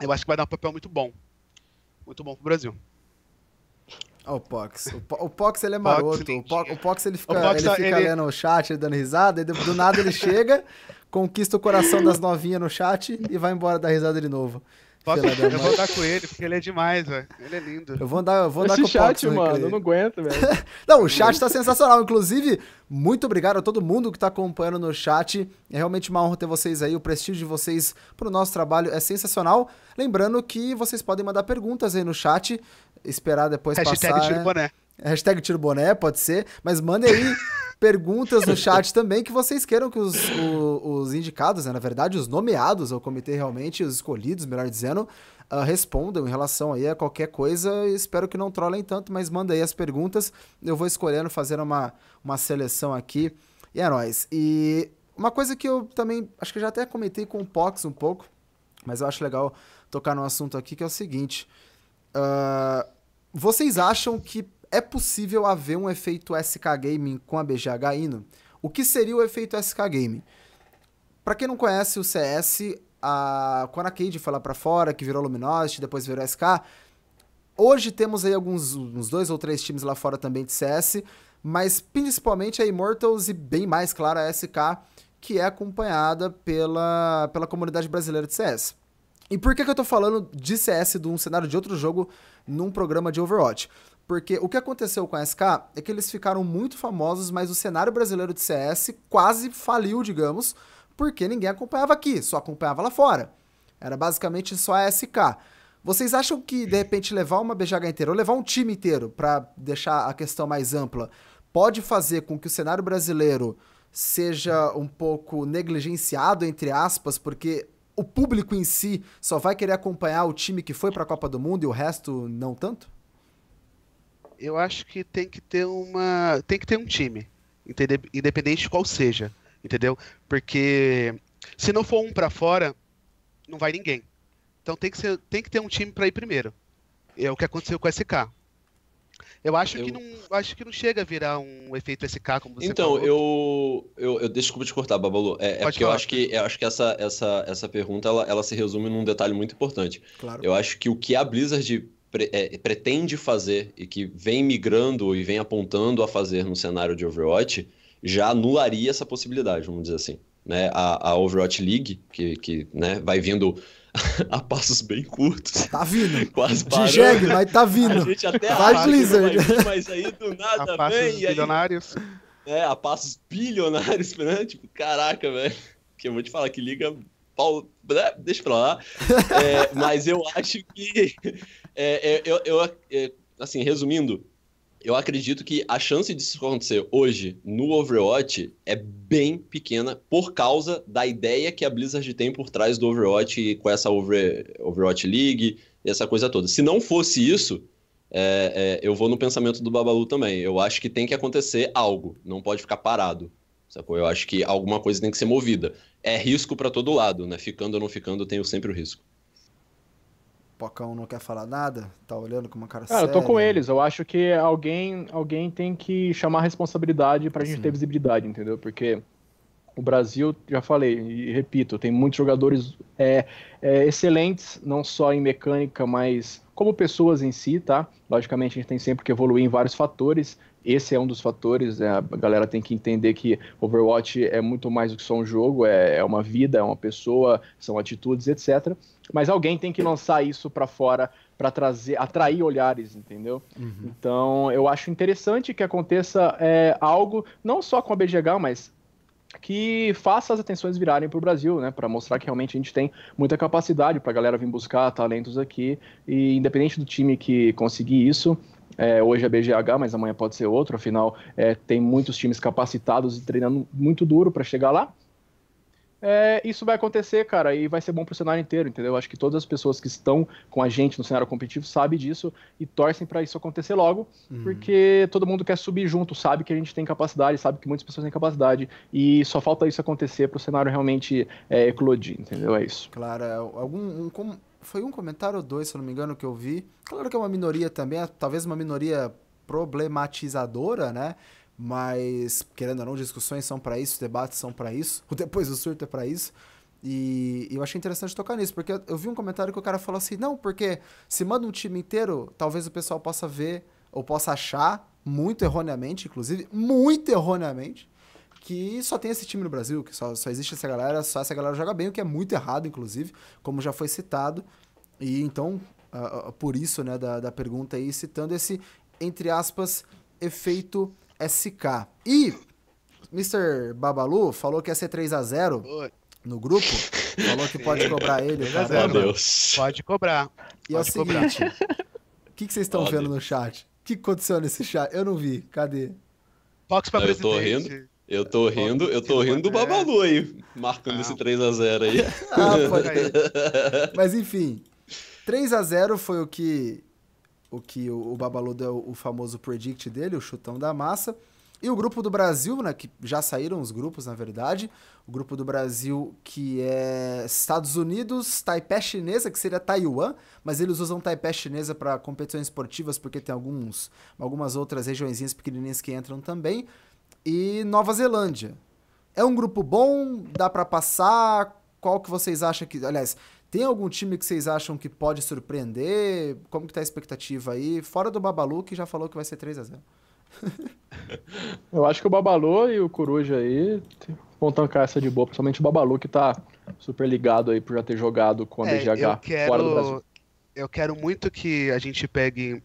eu acho que vai dar um papel muito bom, muito bom pro Brasil. Oh, o Pox. O, Pox ele é maroto. O Pox, o Pox ele fica, o Pox, ele fica ele... lendo o chat, dando risada, e do nada ele chega, conquista o coração das novinhas no chat e vai embora dar risada de novo. Posso, eu vou andar com ele, porque ele é demais, velho. Ele é lindo. Eu vou andar, eu vou andar Esse com o chat, mano, eu não aguento, velho. não, o chat tá sensacional. Inclusive, muito obrigado a todo mundo que tá acompanhando no chat. É realmente uma honra ter vocês aí. O prestígio de vocês pro nosso trabalho é sensacional. Lembrando que vocês podem mandar perguntas aí no chat. Esperar depois Hashtag passar. Tiro boné. Hashtag tiro boné, pode ser. Mas mandem aí perguntas no chat também que vocês queiram que os, os, os indicados, né, na verdade, os nomeados ao comitê realmente, os escolhidos, melhor dizendo, uh, respondam em relação aí a qualquer coisa. Espero que não trolem tanto, mas manda aí as perguntas. Eu vou escolhendo, fazendo uma, uma seleção aqui. E é nóis. E uma coisa que eu também, acho que já até comentei com o Pox um pouco, mas eu acho legal tocar num assunto aqui que é o seguinte. Uh, vocês acham que é possível haver um efeito SK Gaming com a BGH indo? O que seria o efeito SK Gaming? Para quem não conhece o CS, a, quando a Cade foi lá pra fora, que virou Luminosity, depois virou SK, hoje temos aí alguns uns dois ou três times lá fora também de CS, mas principalmente a Immortals e bem mais, claro, a SK, que é acompanhada pela, pela comunidade brasileira de CS. E por que, que eu tô falando de CS de um cenário de outro jogo num programa de Overwatch? Porque o que aconteceu com a SK é que eles ficaram muito famosos, mas o cenário brasileiro de CS quase faliu, digamos, porque ninguém acompanhava aqui, só acompanhava lá fora. Era basicamente só a SK. Vocês acham que, de repente, levar uma BGH inteira, ou levar um time inteiro, para deixar a questão mais ampla, pode fazer com que o cenário brasileiro seja um pouco negligenciado, entre aspas, porque o público em si só vai querer acompanhar o time que foi para a Copa do Mundo e o resto não tanto? Eu acho que tem que ter uma. Tem que ter um time. Entendeu? Independente de qual seja. Entendeu? Porque se não for um para fora, não vai ninguém. Então tem que, ser, tem que ter um time para ir primeiro. É o que aconteceu com o SK. Eu acho eu... que não acho que não chega a virar um efeito SK como você então, falou. Então, eu, eu, eu desculpa te cortar, Babalu. É, é porque falar. eu acho que eu acho que essa, essa, essa pergunta ela, ela se resume num detalhe muito importante. Claro. Eu acho que o que a Blizzard pre, é, pretende fazer e que vem migrando e vem apontando a fazer no cenário de Overwatch já anularia essa possibilidade, vamos dizer assim. Né? A, a Overwatch League, que, que né, vai vindo a passos bem curtos. Tá vindo. Quase parando. De jegue, mas tá vindo. A gente até vai, Blizzard. Vai vir, mas aí do nada a passos vem. bilionários. Aí, é, a passos bilionários, né? Tipo, caraca, velho. Que eu vou te falar que liga pau. Né? Deixa pra lá. É, mas eu acho que é, é, eu, eu é, assim, resumindo, eu acredito que a chance disso acontecer hoje no Overwatch é bem pequena por causa da ideia que a Blizzard tem por trás do Overwatch com essa Over, Overwatch League e essa coisa toda. Se não fosse isso, é, é, eu vou no pensamento do Babalu também. Eu acho que tem que acontecer algo, não pode ficar parado. Eu acho que alguma coisa tem que ser movida. É risco para todo lado, né? Ficando ou não ficando, eu tenho sempre o risco. Pocão não quer falar nada? Tá olhando com uma cara, cara séria? eu tô com eles. Eu acho que alguém, alguém tem que chamar a responsabilidade pra gente Sim. ter visibilidade, entendeu? Porque o Brasil, já falei e repito, tem muitos jogadores é, é, excelentes, não só em mecânica, mas como pessoas em si, tá? Logicamente a gente tem sempre que evoluir em vários fatores. Esse é um dos fatores. Né? A galera tem que entender que Overwatch é muito mais do que só um jogo, é, é uma vida, é uma pessoa, são atitudes, etc. Mas alguém tem que lançar isso para fora para trazer, atrair olhares, entendeu? Uhum. Então eu acho interessante que aconteça é, algo não só com a BGH, mas que faça as atenções virarem para o Brasil, né, para mostrar que realmente a gente tem muita capacidade para a galera vir buscar talentos aqui e independente do time que conseguir isso, é, hoje é BGH, mas amanhã pode ser outro, afinal é, tem muitos times capacitados e treinando muito duro para chegar lá é, isso vai acontecer, cara, e vai ser bom pro cenário inteiro, entendeu? Acho que todas as pessoas que estão com a gente no cenário competitivo sabem disso e torcem para isso acontecer logo, uhum. porque todo mundo quer subir junto, sabe que a gente tem capacidade, sabe que muitas pessoas têm capacidade, e só falta isso acontecer pro cenário realmente é, eclodir, entendeu? É isso. Claro, é, algum. Um, foi um comentário ou dois, se eu não me engano, que eu vi. Claro que é uma minoria também, é talvez uma minoria problematizadora, né? mas querendo ou não, discussões são para isso, debates são para isso, o depois do surto é para isso. E, e eu achei interessante tocar nisso, porque eu vi um comentário que o cara falou assim: não, porque se manda um time inteiro, talvez o pessoal possa ver ou possa achar, muito erroneamente, inclusive, muito erroneamente, que só tem esse time no Brasil, que só, só existe essa galera, só essa galera joga bem, o que é muito errado, inclusive, como já foi citado. E então, uh, uh, por isso, né, da, da pergunta aí, citando esse, entre aspas, efeito SK. E Mr. Babalu falou que ia ser 3 a 0 no grupo. Falou que pode cobrar ele. Meu Deus. Pode cobrar. E pode é o seguinte: o que, que vocês estão vendo no chat? O que aconteceu nesse chat? Eu não vi. Cadê? Fox pra não, eu tô rindo. Eu tô rindo, eu tô rindo do Babalu aí, marcando esse 3x0 aí. ah, pode Mas enfim, 3 a 0 foi o que o que o, Babalu deu o famoso predict dele, o chutão da massa. E o grupo do Brasil, né, que já saíram os grupos, na verdade. O grupo do Brasil que é Estados Unidos, Taipei chinesa, que seria Taiwan, mas eles usam Taipei chinesa para competições esportivas porque tem alguns, algumas outras regiõezinhas pequenininhas que entram também. E Nova Zelândia. É um grupo bom, dá para passar. Qual que vocês acham que, aliás, tem algum time que vocês acham que pode surpreender? Como que tá a expectativa aí? Fora do Babalu, que já falou que vai ser 3 a 0 Eu acho que o Babalu e o Coruja aí vão tancar essa de boa, principalmente o Babalu que tá super ligado aí por já ter jogado com a É, BGH eu quero, fora do Brasil. eu quero muito que a gente pegue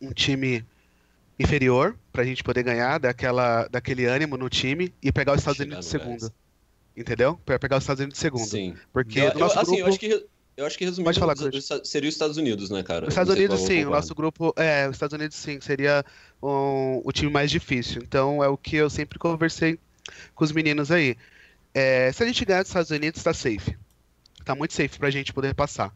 um time inferior pra gente poder ganhar daquela, daquele ânimo no time e pegar os Estados Chegar Unidos de no segundo. gás. Entendeu? Pra pegar os Estados Unidos de segundo. Sim. Porque Eu- nosso eu, assim, eu grupo- acho que eu acho que resumindo falar, seria os Estados Unidos, né, cara? Os Estados Unidos, sim. O nosso grupo, é, os Estados Unidos, sim, seria um- o time mais difícil. Então, é o que eu sempre conversei com os meninos aí. É, se a gente ganhar dos Estados Unidos, tá safe. Tá muito safe pra gente poder passar.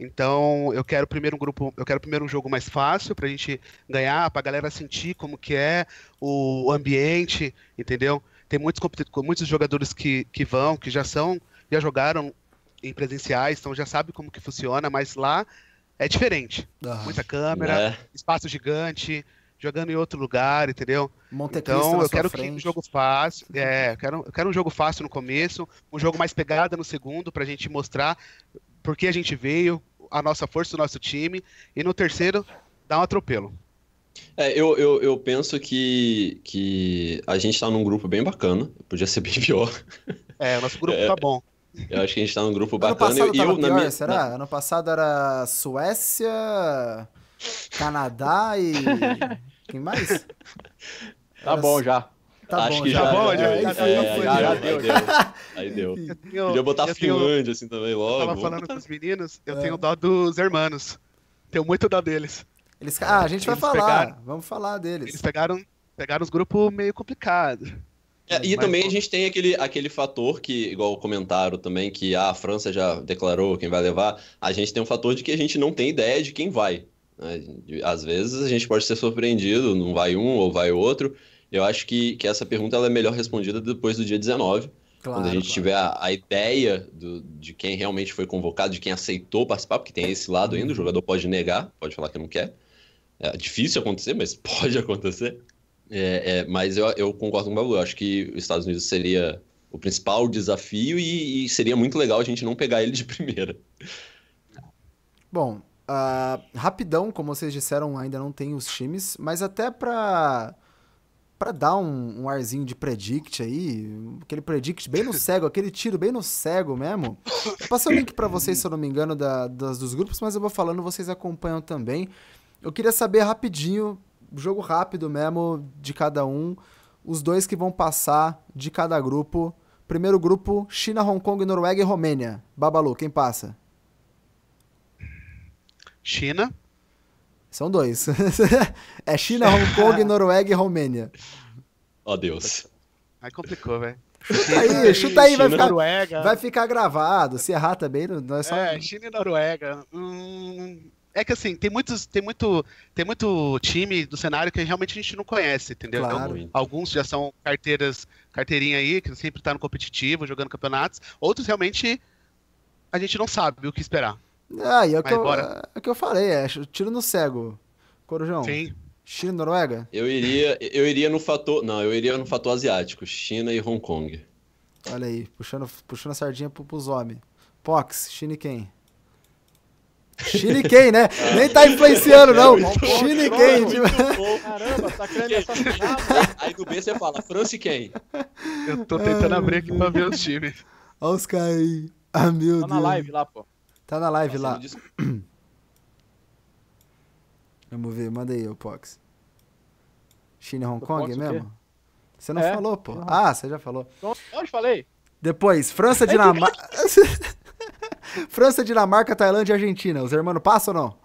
Então, eu quero primeiro um grupo, eu quero primeiro um jogo mais fácil pra gente ganhar, pra galera sentir como que é o ambiente, entendeu? Tem muitos, muitos jogadores que, que vão, que já são, já jogaram em presenciais, então já sabe como que funciona, mas lá é diferente. Ah, Muita câmera, Né? espaço gigante, jogando em outro lugar, entendeu? Monte Então eu quero que frente. um jogo fácil, é, eu quero, eu quero um jogo fácil no começo, um jogo mais pegada no segundo pra gente mostrar por que a gente veio, a nossa força do nosso time, e no terceiro dar um atropelo. É, eu, eu, eu penso que, que a gente tá num grupo bem bacana. Podia ser bem pior. É, o nosso grupo É. tá bom. Eu acho que a gente tá num grupo Ano bacana. passado e tava eu, na pior, minha, será? na- Ano passado era Suécia, Canadá e... Quem mais? Tá Era- bom já. Tá acho bom, que já. já. bom, já- é, já- é, já aí deu, já aí deu, deu. Aí deu. Eu tenho- Podia botar eu tenho- Finlândia assim também Eu logo. tava Vamos falando com os meninos, eu É. tenho dó dos hermanos. Tenho muito dó deles. Eles... Ah, a gente vai Eles falar. pegaram- Vamos falar deles. Eles pegaram, pegaram os grupos meio complicados. É, e Mas também bom. a gente tem aquele, aquele fator que, igual comentaram também, que ah, a França já declarou quem vai levar. A gente tem um fator de que a gente não tem ideia de quem vai. né? Às vezes a gente pode ser surpreendido, não vai um ou vai outro. Eu acho que, que essa pergunta ela é melhor respondida depois do dia 19, Claro, quando a gente claro. tiver a, a ideia do, de quem realmente foi convocado, de quem aceitou participar, porque tem esse lado ainda, o jogador pode negar, pode falar que não quer. É difícil acontecer, mas pode acontecer. É, é, mas eu, eu concordo com o Babu. Eu acho que os Estados Unidos seria o principal desafio e, e seria muito legal a gente não pegar ele de primeira. Bom, ah, rapidão, como vocês disseram, ainda não tem os times, mas até pra, pra dar um, um arzinho de predict aí, aquele predict bem no cego, aquele tiro bem no cego mesmo. Eu passei o link pra vocês, se eu não me engano, da, das, dos grupos, mas eu vou falando, vocês acompanham também. Eu queria saber rapidinho, jogo rápido mesmo, de cada um, os dois que vão passar de cada grupo. Primeiro grupo, China, Hong Kong, Noruega e Romênia. Babalu, quem passa? China, São dois. é China, Hong Kong, Noruega e Romênia. Ó Deus. aí complicou, velho. Chuta aí, chuta aí, vai China, ficar, Noruega. vai ficar gravado. Se errar também, não é só. É, China e Noruega. Hum, é que assim, tem muitos, tem muito, tem muito time do cenário que realmente a gente não conhece, entendeu? Claro. Muito. Alguns já são carteiras, carteirinha aí, que sempre tá no competitivo, jogando campeonatos. Outros realmente a gente não sabe o que esperar. Ah, e é o que, eu, é o que eu falei, é tiro no cego. Corujão, Sim. China e Noruega? Eu iria, eu iria no fator. Não, eu iria no fator asiático, China e Hong Kong. Olha aí, puxando, puxando a sardinha pro, pros homens. Pox, China e quem? China e quem, né? Nem tá influenciando, não. China e quem? tipo- Caramba, tá querendo assassinar? Aí no B você fala, França e quem? Eu tô tentando abrir aqui pra ver os times. Olha os caras aí. Ah, meu Tá Deus. na live lá, pô. Tá na live lá. Vamos ver, manda aí, o Pox. China e Hong O Kong Pox mesmo? Você não É, falou, pô. Ah, você já falou. Onde falei? Depois, França, Dinamarca. França, Dinamarca, Tailândia e Argentina. Os irmãos passam ou não?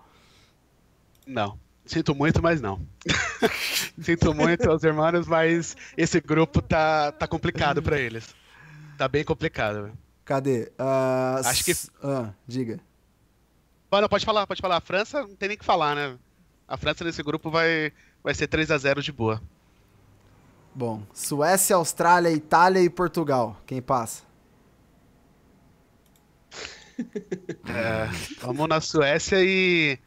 Não. Sinto muito, mas não. Sinto muito aos irmãos, mas esse grupo tá, tá complicado pra eles. Tá bem complicado. velho. Cadê? Ah, Acho que- Ah, diga. Mas não, pode falar, pode falar. A França não tem nem o que falar, né? A França nesse grupo vai, vai ser 3 a 0 de boa. Bom, Suécia, Austrália, Itália e Portugal. Quem passa? É, vamos na Suécia e.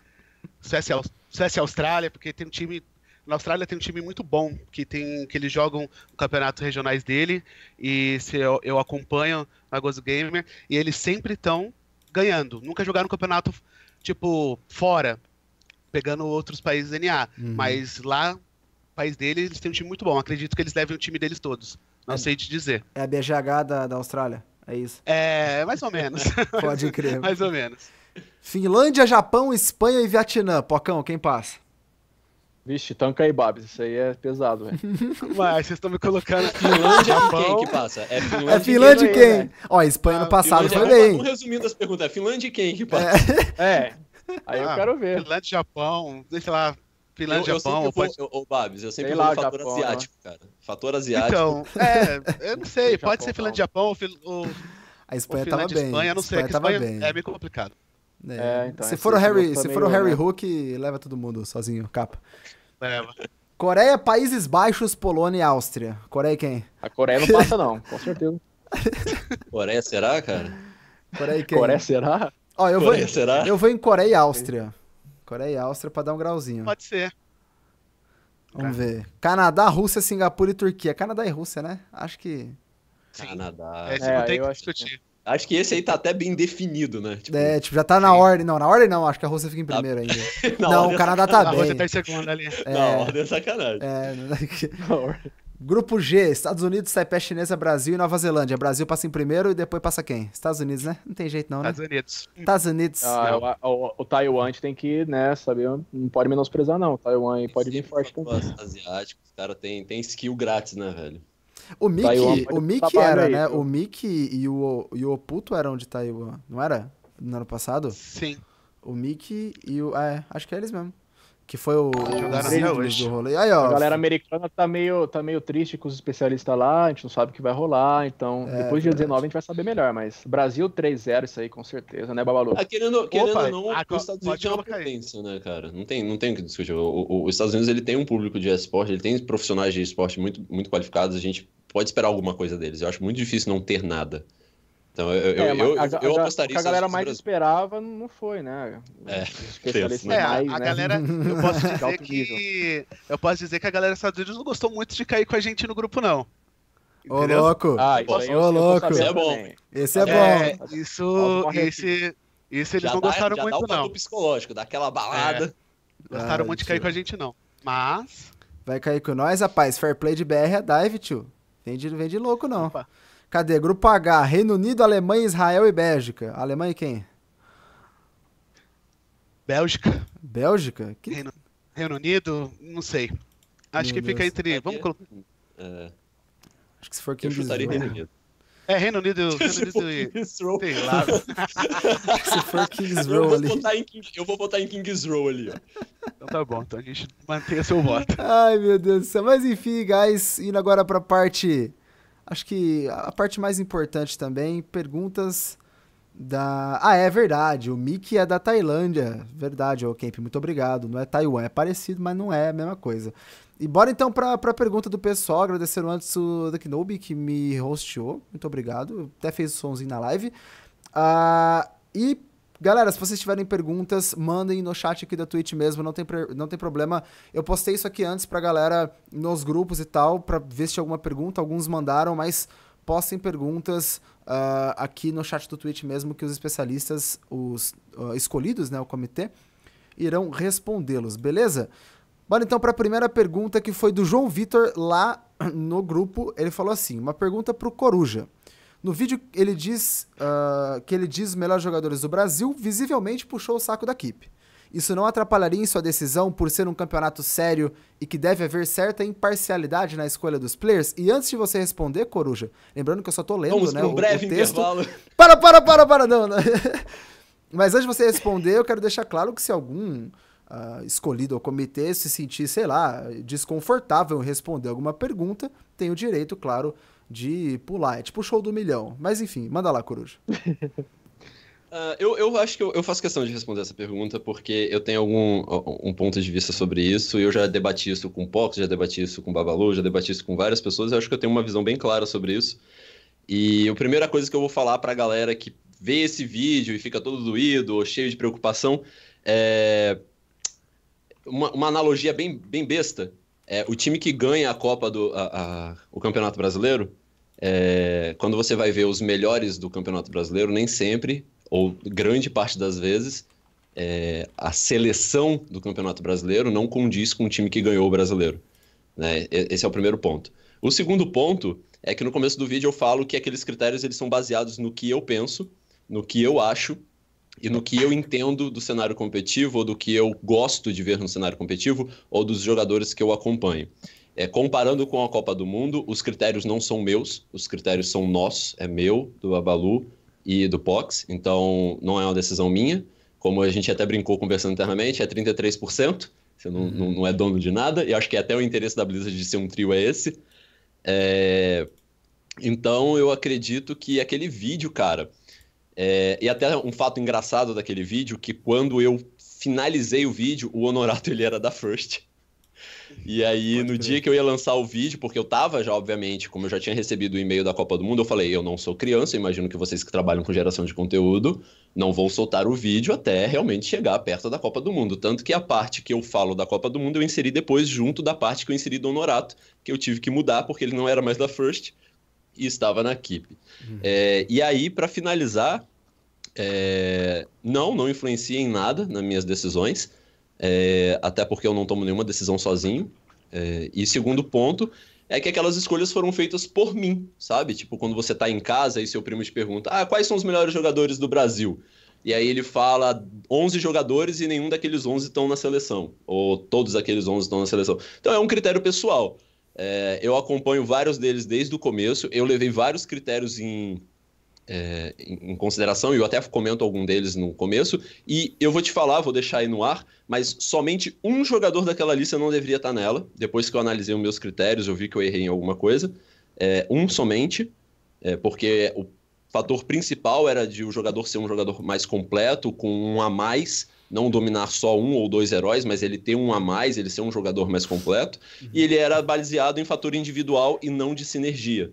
Suécia, Suécia e Austrália, porque tem um time. Na Austrália tem um time muito bom, que tem que eles jogam o campeonato regionais dele, e se eu, eu acompanho na Gozo Gamer, e eles sempre estão ganhando. Nunca jogaram um campeonato, tipo, fora, pegando outros países NA. Uhum. Mas lá, país deles, eles têm um time muito bom. Acredito que eles levem o time deles todos. Não É. sei te dizer. É a BGH da, da Austrália. É isso. É, mais ou menos. Pode crer. mais ou menos. Finlândia, Japão, Espanha e Vietnã. Pocão, quem passa? Vixe, tanca aí, Babs. Isso aí é pesado, velho. Mas vocês estão me colocando. Finlândia Japão. quem que passa? É Finlândia, É Finlândia e aí, quem? né? Ó, Espanha no Ah, passado Finlândia, foi bem. vamos resumindo as perguntas. É Finlândia e quem que passa? É. Aí eu Ah, quero ver. Finlândia, Japão, sei lá, Finlândia, eu, eu Japão. sempre pode... vou, ô, ô, Babs, eu sempre Sei vou lá, no fator Japão, asiático, cara. Fator asiático. Então, é, eu não sei, Japão, pode ser Finlândia, Japão ou, Fil- ou, ou A Espanha tava Finlândia, bem. Espanha, eu não sei, Espanha que tava Espanha bem. é meio complicado. É. É, então, se esse for o Harry, tá se for o Harry né? Hook, leva todo mundo sozinho, capa. Leva. Coreia, Países Baixos, Polônia e Áustria. Coreia e quem? A Coreia não passa, não, com certeza. Coreia, será, cara? Coreia e quem? Coreia será? Ó, eu vou, Coreia, será? eu vou em Coreia e Áustria. Coreia e Áustria pra dar um grauzinho. Pode ser. Vamos ver. Canadá, Rússia, Singapura e Turquia. Canadá e Rússia, né? Acho que. Sim. Canadá. É, isso É, não tem eu que acho que discutir. Acho que esse aí tá até bem definido, né? Tipo, É, tipo, já tá na ordem. Não, na ordem não. Acho que a Rússia fica em primeiro ainda. na não, ordem o Canadá é tá A Rússia bem. tá em segundo ali. sacanagem. Na ordem é sacanagem. É, Grupo G, Estados Unidos, Taipei Chinesa, Brasil e Nova Zelândia. Brasil passa em primeiro e depois passa quem? Estados Unidos, né? Não tem jeito não, né? Estados Unidos. Estados Unidos. Ah, o, o, o Taiwan a gente tem que, né, saber, não pode menosprezar, não. O Taiwan aí pode vir forte também. fator asiático, os caras têm tem skill grátis, né, velho? O Mickey, o Mickey era, aí, né? viu? O Mickey e o, e o Oputo eram de Taiwan, não era? No ano passado? Sim. O Mickey e o... É, acho que é eles mesmo. Que foi o... Jogaram os ídolos do rolê. Aí, A ó. galera americana tá meio, tá meio triste com os especialistas lá, a gente não sabe o que vai rolar, então É, depois do dia verdade. 19 a gente vai saber melhor, mas Brasil 3-0 isso aí com certeza, né, Babalu? Ah, querendo, ou não, ah, os Estados Unidos pode é uma potência, né, cara? Não tem, não tem o que discutir. O- o- os Estados Unidos ele tem um público de esporte, ele tem profissionais de esporte muito, muito qualificados, a gente pode esperar alguma coisa deles. Eu acho muito difícil não ter nada. Então eu, eu, É, eu, a, eu, a- apostaria o que a galera mais esperava não foi, né? É, especialistas tenso, É, a, mais, a né? galera. Eu posso dizer que. Eu posso dizer que a galera dos Estados Unidos não gostou muito de cair com a gente no grupo, não. Ô, Entendeu? louco. Ah, isso aí Ô, louco. sabendo Isso é bom. também. Esse é, É, bom. isso, esse, isso eles já não dá, gostaram já dá muito, o fator não. psicológico, daquela balada. Gostaram Ah, muito de cair com a gente, não. Mas. Vai cair com nós, rapaz. Fair play de BR é dive, tio. Vem de, vem de louco, não. Opa. Cadê? Grupo H, Reino Unido, Alemanha, Israel e Bélgica. Alemanha e quem? Bélgica, Bélgica? Que... Reino, Reino Unido, não sei. Acho Meu que fica Deus. entre. Vamos colocar. É, Acho que se for eu Kings chutaria Reino Row. Unido. É, Reino Unido, Reino Se for Unido e. Kings Row, Sei lá. Se for Kings eu Row vou ali. King- eu vou botar em Kings Row ali, ó. Então tá bom, então a gente mantenha seu voto. Ai, meu Deus do céu. Mas enfim, guys, indo agora pra parte. Acho que a parte mais importante também, perguntas da. Ah, é verdade. O Mickey é da Tailândia. Verdade, ô Kemp, muito obrigado. Não é Taiwan, é parecido, mas não é a mesma coisa. E bora então pra, pra pergunta do pessoal. Agradecendo antes o Kenobi que me hosteou. Muito obrigado. Até fez o somzinho na live. Ah, e Galera, se vocês tiverem perguntas, mandem no chat aqui da Twitch mesmo, não tem, não tem problema. Eu postei isso aqui antes pra galera nos grupos e tal, pra ver se tinha alguma pergunta. Alguns mandaram, mas postem perguntas ah, aqui no chat do Twitch mesmo, que os especialistas, os ah, escolhidos, né, o comitê, irão respondê-los, beleza? Bora então para a primeira pergunta que foi do João Vitor lá no grupo. Ele falou assim: uma pergunta pro Coruja. No vídeo ele diz ah, que ele diz os melhores jogadores do Brasil, visivelmente puxou o saco da equipe. Isso não atrapalharia em sua decisão por ser um campeonato sério e que deve haver certa imparcialidade na escolha dos players? E antes de você responder, Coruja, lembrando que eu só tô lendo, Vamos né, para o, um breve o texto. intervalo. Para, para, para, para, não. não. Mas antes de você responder, eu quero deixar claro que se algum ah, escolhido ao comitê se sentir, sei lá, desconfortável em responder alguma pergunta, tem o direito, claro, de pular. É tipo o show do milhão. Mas enfim, manda lá, Coruja. Uh, eu, eu acho que eu, eu, faço questão de responder essa pergunta porque eu tenho algum um ponto de vista sobre isso. Eu já debati isso com o Pox, já debati isso com o Babalu, já debati isso com várias pessoas. Eu acho que eu tenho uma visão bem clara sobre isso. E a primeira coisa que eu vou falar para a galera que vê esse vídeo e fica todo doído ou cheio de preocupação é uma, uma analogia bem, bem besta. É, o time que ganha a Copa do a, a, o Campeonato Brasileiro, é, quando você vai ver os melhores do Campeonato Brasileiro, nem sempre ou grande parte das vezes, é, a seleção do Campeonato Brasileiro não condiz com o time que ganhou o brasileiro. Né? Esse é o primeiro ponto. O segundo ponto é que no começo do vídeo eu falo que aqueles critérios eles são baseados no que eu penso, no que eu acho e no que eu entendo do cenário competitivo ou do que eu gosto de ver no cenário competitivo ou dos jogadores que eu acompanho. É, comparando com a Copa do Mundo, os critérios não são meus, os critérios são nossos, é meu, do Abalu, e do POX, então não é uma decisão minha. Como a gente até brincou conversando internamente, é 33%, você não, uhum. não, é dono de nada, e acho que até o interesse da Blizzard de ser um trio é esse. É... Então eu acredito que aquele vídeo, cara. É... E até um fato engraçado daquele vídeo, que quando eu finalizei o vídeo, o Honorato ele era da First. E aí, no dia que eu ia lançar o vídeo, porque eu tava já, obviamente, como eu já tinha recebido o e-mail da Copa do Mundo, eu falei, eu não sou criança, imagino que vocês que trabalham com geração de conteúdo não vou soltar o vídeo até realmente chegar perto da Copa do Mundo. Tanto que a parte que eu falo da Copa do Mundo eu inseri depois junto da parte que eu inseri do Honorato, que eu tive que mudar porque ele não era mais da First e estava na equipe. Uhum. É, e aí, para finalizar, é, não, não influencia em nada nas minhas decisões é, até porque eu não tomo nenhuma decisão sozinho. É, e segundo ponto é que aquelas escolhas foram feitas por mim, sabe? Tipo, quando você tá em casa e seu primo te pergunta: ah, quais são os melhores jogadores do Brasil? E aí ele fala 11 jogadores e nenhum daqueles 11 estão na seleção. Ou todos aqueles 11 estão na seleção. Então é um critério pessoal. É, eu acompanho vários deles desde o começo. Eu levei vários critérios em, é, em consideração, e eu até comento algum deles no começo, e eu vou te falar, vou deixar aí no ar, mas somente um jogador daquela lista não deveria estar nela. Depois que eu analisei os meus critérios, eu vi que eu errei em alguma coisa. É, um somente, é, porque o fator principal era de o jogador ser um jogador mais completo, com um a mais, não dominar só um ou dois heróis, mas ele ter um a mais, ele ser um jogador mais completo, uhum. e ele era baseado em fator individual e não de sinergia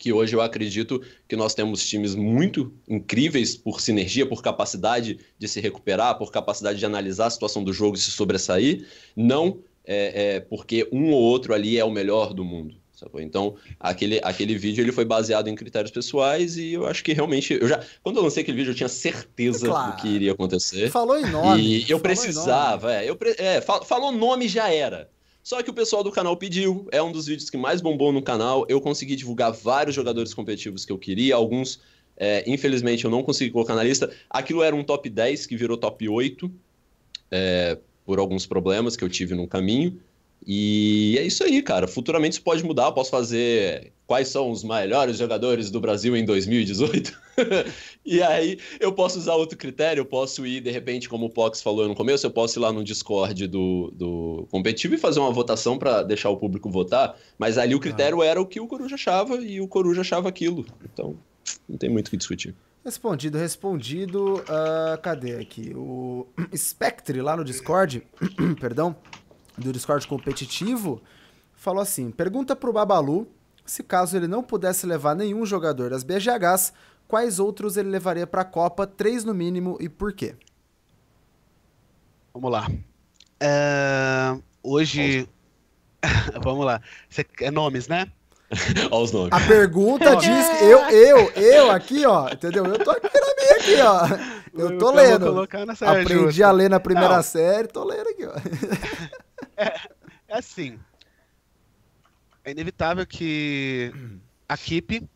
que hoje eu acredito que nós temos times muito incríveis por sinergia, por capacidade de se recuperar, por capacidade de analisar a situação do jogo e se sobressair, não é, é porque um ou outro ali é o melhor do mundo. Então, aquele, aquele vídeo ele foi baseado em critérios pessoais e eu acho que realmente. Eu já, quando eu lancei aquele vídeo, eu tinha certeza claro. do que iria acontecer. Falou em nome. E eu precisava, é, eu, é, falou nome já era. Só que o pessoal do canal pediu, é um dos vídeos que mais bombou no canal. Eu consegui divulgar vários jogadores competitivos que eu queria, alguns, é, infelizmente, eu não consegui colocar na lista. Aquilo era um top 10 que virou top 8, é, por alguns problemas que eu tive no caminho. E é isso aí, cara. Futuramente isso pode mudar. Eu posso fazer quais são os melhores jogadores do Brasil em 2018. e aí eu posso usar outro critério. Eu posso ir, de repente, como o Pox falou no começo, eu posso ir lá no Discord do, do competitivo e fazer uma votação para deixar o público votar. Mas ali o critério ah. era o que o Coruja achava e o Coruja achava aquilo. Então, não tem muito o que discutir. Respondido, respondido. Uh, cadê aqui? O Spectre lá no Discord, perdão, do Discord competitivo, falou assim: pergunta pro Babalu se caso ele não pudesse levar nenhum jogador das BGHs, quais outros ele levaria para a Copa, três no mínimo, e por quê? Vamos lá. É... Hoje. Vamos lá. Você... É nomes, né? Olha os nomes. A pergunta diz que eu, eu, eu aqui, ó, entendeu? Eu tô aqui na minha aqui, ó. Eu tô lendo. Aprendi justa. a ler na primeira Não. série, tô lendo aqui, ó. É, é assim. É inevitável que a equipe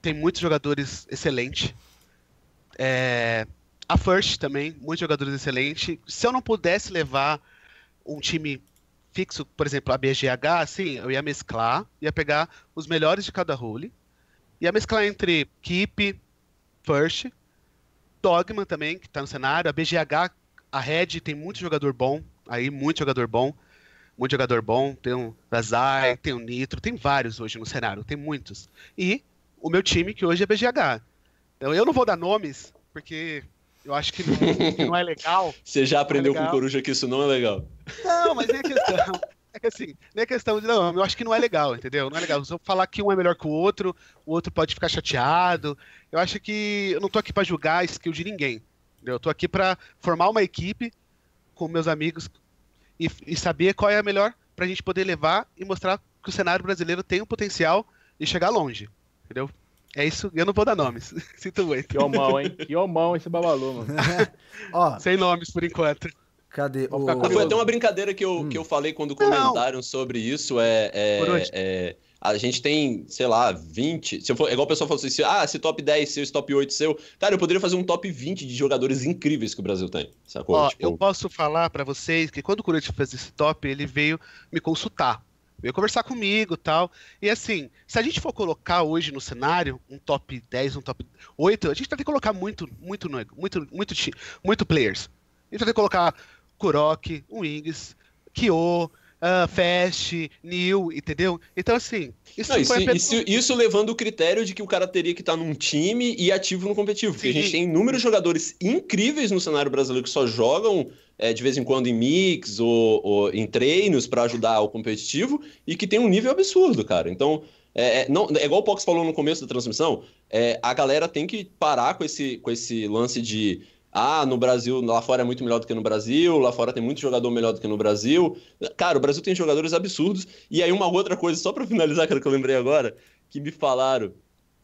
tem muitos jogadores excelentes. É, a First também, muitos jogadores excelentes. Se eu não pudesse levar um time fixo, por exemplo, a BGH, sim, eu ia mesclar, ia pegar os melhores de cada role, ia mesclar entre Keep, First, Dogma também, que está no cenário, a BGH, a Red tem muito jogador bom, aí muito jogador bom, muito jogador bom, tem o Razai, tem o Nitro, tem vários hoje no cenário, tem muitos. E o meu time, que hoje é BGH. Então eu não vou dar nomes, porque eu acho que não, que não é legal. Você já aprendeu é com o Coruja que isso não é legal. Não, mas é questão. É que assim, nem é questão de. Não, eu acho que não é legal, entendeu? Não é legal. Se eu falar que um é melhor que o outro, o outro pode ficar chateado. Eu acho que eu não tô aqui para julgar a skill de ninguém. Entendeu? Eu tô aqui para formar uma equipe com meus amigos e, e saber qual é a melhor pra gente poder levar e mostrar que o cenário brasileiro tem um potencial de chegar longe. Entendeu? É isso, eu não vou dar nomes. Sinto muito. Que homão, hein? Que homão esse babalu, mano. Ó, Sem nomes por enquanto. cadê o... Foi até uma brincadeira que eu, Hum. que eu falei quando Não. comentaram sobre isso. É, é- Por onde? é- a gente tem, sei lá, 20. Se eu for, igual o pessoal falou assim: ah, esse top 10 seu, esse top 8 seu. Cara, eu poderia fazer um top 20 de jogadores incríveis que o Brasil tem. Sacou? Ó, Tipo, eu posso falar pra vocês que quando o Corinthians fez esse top, ele veio me consultar. Veio conversar comigo e tal. E assim, se a gente for colocar hoje no cenário um top 10, um top 8, a gente vai ter que colocar muito, muito, muito, muito, muito players. A gente vai ter que colocar Kurok, Wings, Kyo, ah, Fast, Neil, entendeu? Então, assim, isso Não, isso, apenas- isso, isso levando o critério de que o cara teria que estar num time e ativo no competitivo. Porque a Sim. gente tem inúmeros jogadores incríveis no cenário brasileiro que só jogam é, de vez em quando em mix ou, ou em treinos para ajudar o competitivo e que tem um nível absurdo, cara. Então, é, é- não, é igual o Pox falou no começo da transmissão, é, a galera tem que parar com esse, com esse lance de ah, no Brasil, lá fora é muito melhor do que no Brasil, lá fora tem muito jogador melhor do que no Brasil. Cara, o Brasil tem jogadores absurdos. E aí, uma outra coisa, só pra finalizar, que eu lembrei agora, que me falaram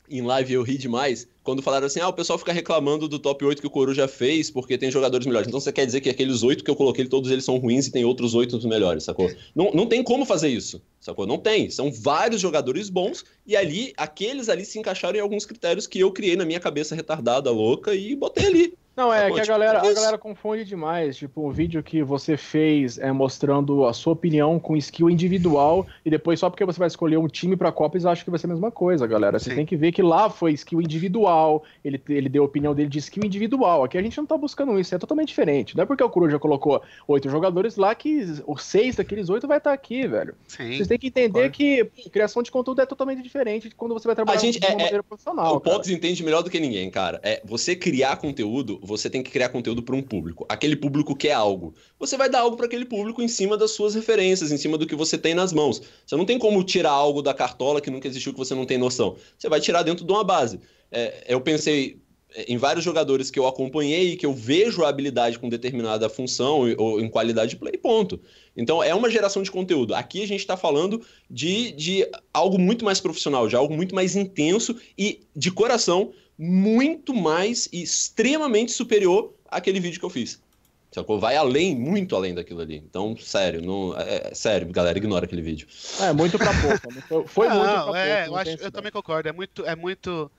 em live eu ri demais, quando falaram assim: ah, o pessoal fica reclamando do top 8 que o Coruja fez porque tem jogadores melhores. Então você quer dizer que aqueles 8 que eu coloquei, todos eles são ruins e tem outros 8 melhores, sacou? Não, não tem como fazer isso, sacou? Não tem. São vários jogadores bons e ali, aqueles ali se encaixaram em alguns critérios que eu criei na minha cabeça retardada, louca, e botei ali. Não, é Tá que a tipo, galera, a galera confunde demais. Tipo, um vídeo que você fez é, mostrando a sua opinião com skill individual e depois só porque você vai escolher um time pra Copa, eles acham que vai ser a mesma coisa, galera. Você Sim. tem que ver que lá foi skill individual, ele, ele deu a opinião dele de skill individual. Aqui a gente não tá buscando isso, é totalmente diferente. Não é porque o Coruja colocou oito jogadores lá que os seis daqueles oito vai estar aqui, velho. Sim. Vocês têm que entender Concordo. que pô, criação de conteúdo é totalmente diferente de quando você vai trabalhar gente- de uma é- é- maneira profissional. o. Pox entende melhor do que ninguém, cara. É, você criar conteúdo, você tem que criar conteúdo para um público. Aquele público quer algo. Você vai dar algo para aquele público em cima das suas referências, em cima do que você tem nas mãos. Você não tem como tirar algo da cartola que nunca existiu que você não tem noção. Você vai tirar dentro de uma base. É, eu pensei em vários jogadores que eu acompanhei e que eu vejo a habilidade com determinada função ou em qualidade de play, ponto. Então é uma geração de conteúdo. Aqui a gente está falando de, de algo muito mais profissional, de algo muito mais intenso e de coração muito mais e extremamente superior àquele vídeo que eu fiz. Sacou? Vai além, muito além daquilo ali. Então, sério, não, é, é- sério, galera, ignora aquele vídeo. É, muito pra pouco. Foi, foi não, muito pra pouco. é, não eu, acho, eu também concordo. É muito, é muito,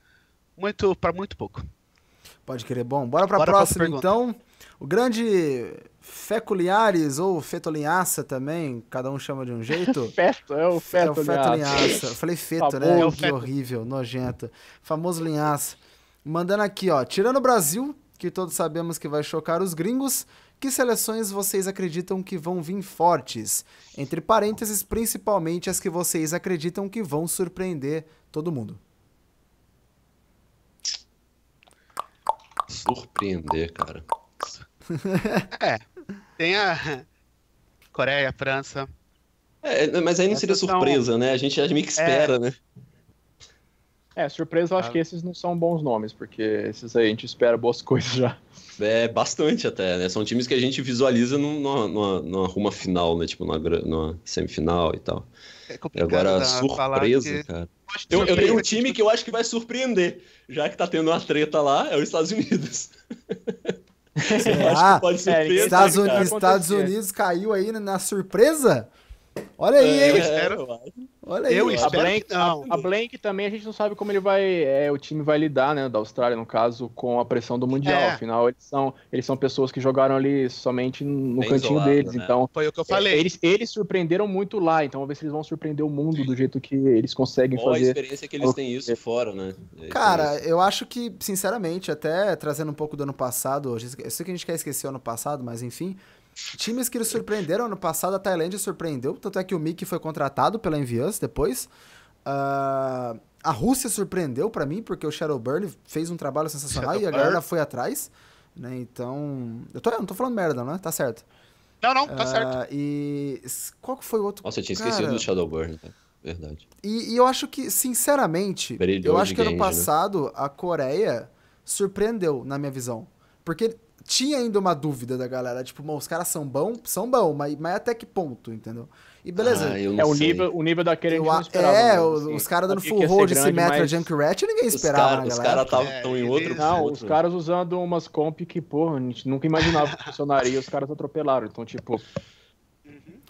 muito para muito pouco. Pode querer. Bom, bora pra Bora pra próxima pergunta. então. O grande Feco Linhares, ou Feto Linhaça também, cada um chama de um jeito. Feto, é o é Feto, o Feto. Linhaça. Eu falei Feto, né? Que Feto. horrível, nojento. Famoso Linhaça. Mandando aqui, ó. Tirando o Brasil, que todos sabemos que vai chocar os gringos, que seleções vocês acreditam que vão vir fortes? Entre parênteses, principalmente as que vocês acreditam que vão surpreender todo mundo. Surpreender, cara. Tem a Coreia, França. É, mas aí não Essas seria são- surpresa, né? A gente já meio que espera, né? É, surpresa, eu acho Ah. que esses não são bons nomes, porque esses aí a gente espera boas coisas já. É bastante até, né? São times que a gente visualiza num- numa, numa, numa ruma final, né? Tipo, numa, numa semifinal e tal. É complicado agora, surpresa, que- cara. Eu, eu tenho um time tipo, que eu acho que vai surpreender. Já que tá tendo uma treta lá, é os Estados Unidos. Eu acho Ah, que pode surpreender. Estados, Unidos. Estados Unidos caiu aí na surpresa? Olha aí, É, hein? espero. eu acho. Olha aí. Eu ó. A espero Blank, que não. a Blank também a gente não sabe como ele vai, é, o time vai lidar, né, da Austrália no caso, com a pressão do mundial. É. Afinal, eles são, eles são pessoas que jogaram ali somente no Bem cantinho isolado, deles. né? Então, Foi o que eu é, falei. eles, eles surpreenderam muito lá. Então, vamos ver se eles vão surpreender o mundo do jeito que eles conseguem Qual a fazer. experiência que eles têm isso fora, né? É, Cara, eu acho que, sinceramente, até trazendo um pouco do ano passado, hoje, eu sei que a gente quer esquecer o ano passado, mas enfim, times que eles surpreenderam ano passado, a Tailândia surpreendeu, tanto é que o Mickey foi contratado pela Envious depois. Ah, a Rússia surpreendeu para mim, porque o Shadowburn fez um trabalho sensacional Shadow e a Burn. galera foi atrás. Né? Então. Eu, tô, eu não tô falando merda, né? Tá certo. Não, não, tá uh, certo. E. Qual que foi o outro. Nossa, eu tinha Cara... esquecido do Shadowburn, né? Verdade. E, e, eu acho que, sinceramente, Brilhou eu acho que ano né? passado né? a Coreia surpreendeu, na minha visão. Porque tinha ainda uma dúvida da galera, tipo, os caras são bons, são bons, mas, mas até que ponto, entendeu? E beleza. Ah, é o nível, o nível daquele eu, É, assim. os caras dando full hold, Symmetra, mas... Junkrat, ninguém esperava, os cara, Os caras estavam é, em outro... Não, outro. os caras usando umas comp que, porra, a gente nunca imaginava que funcionaria, os caras atropelaram, então, tipo...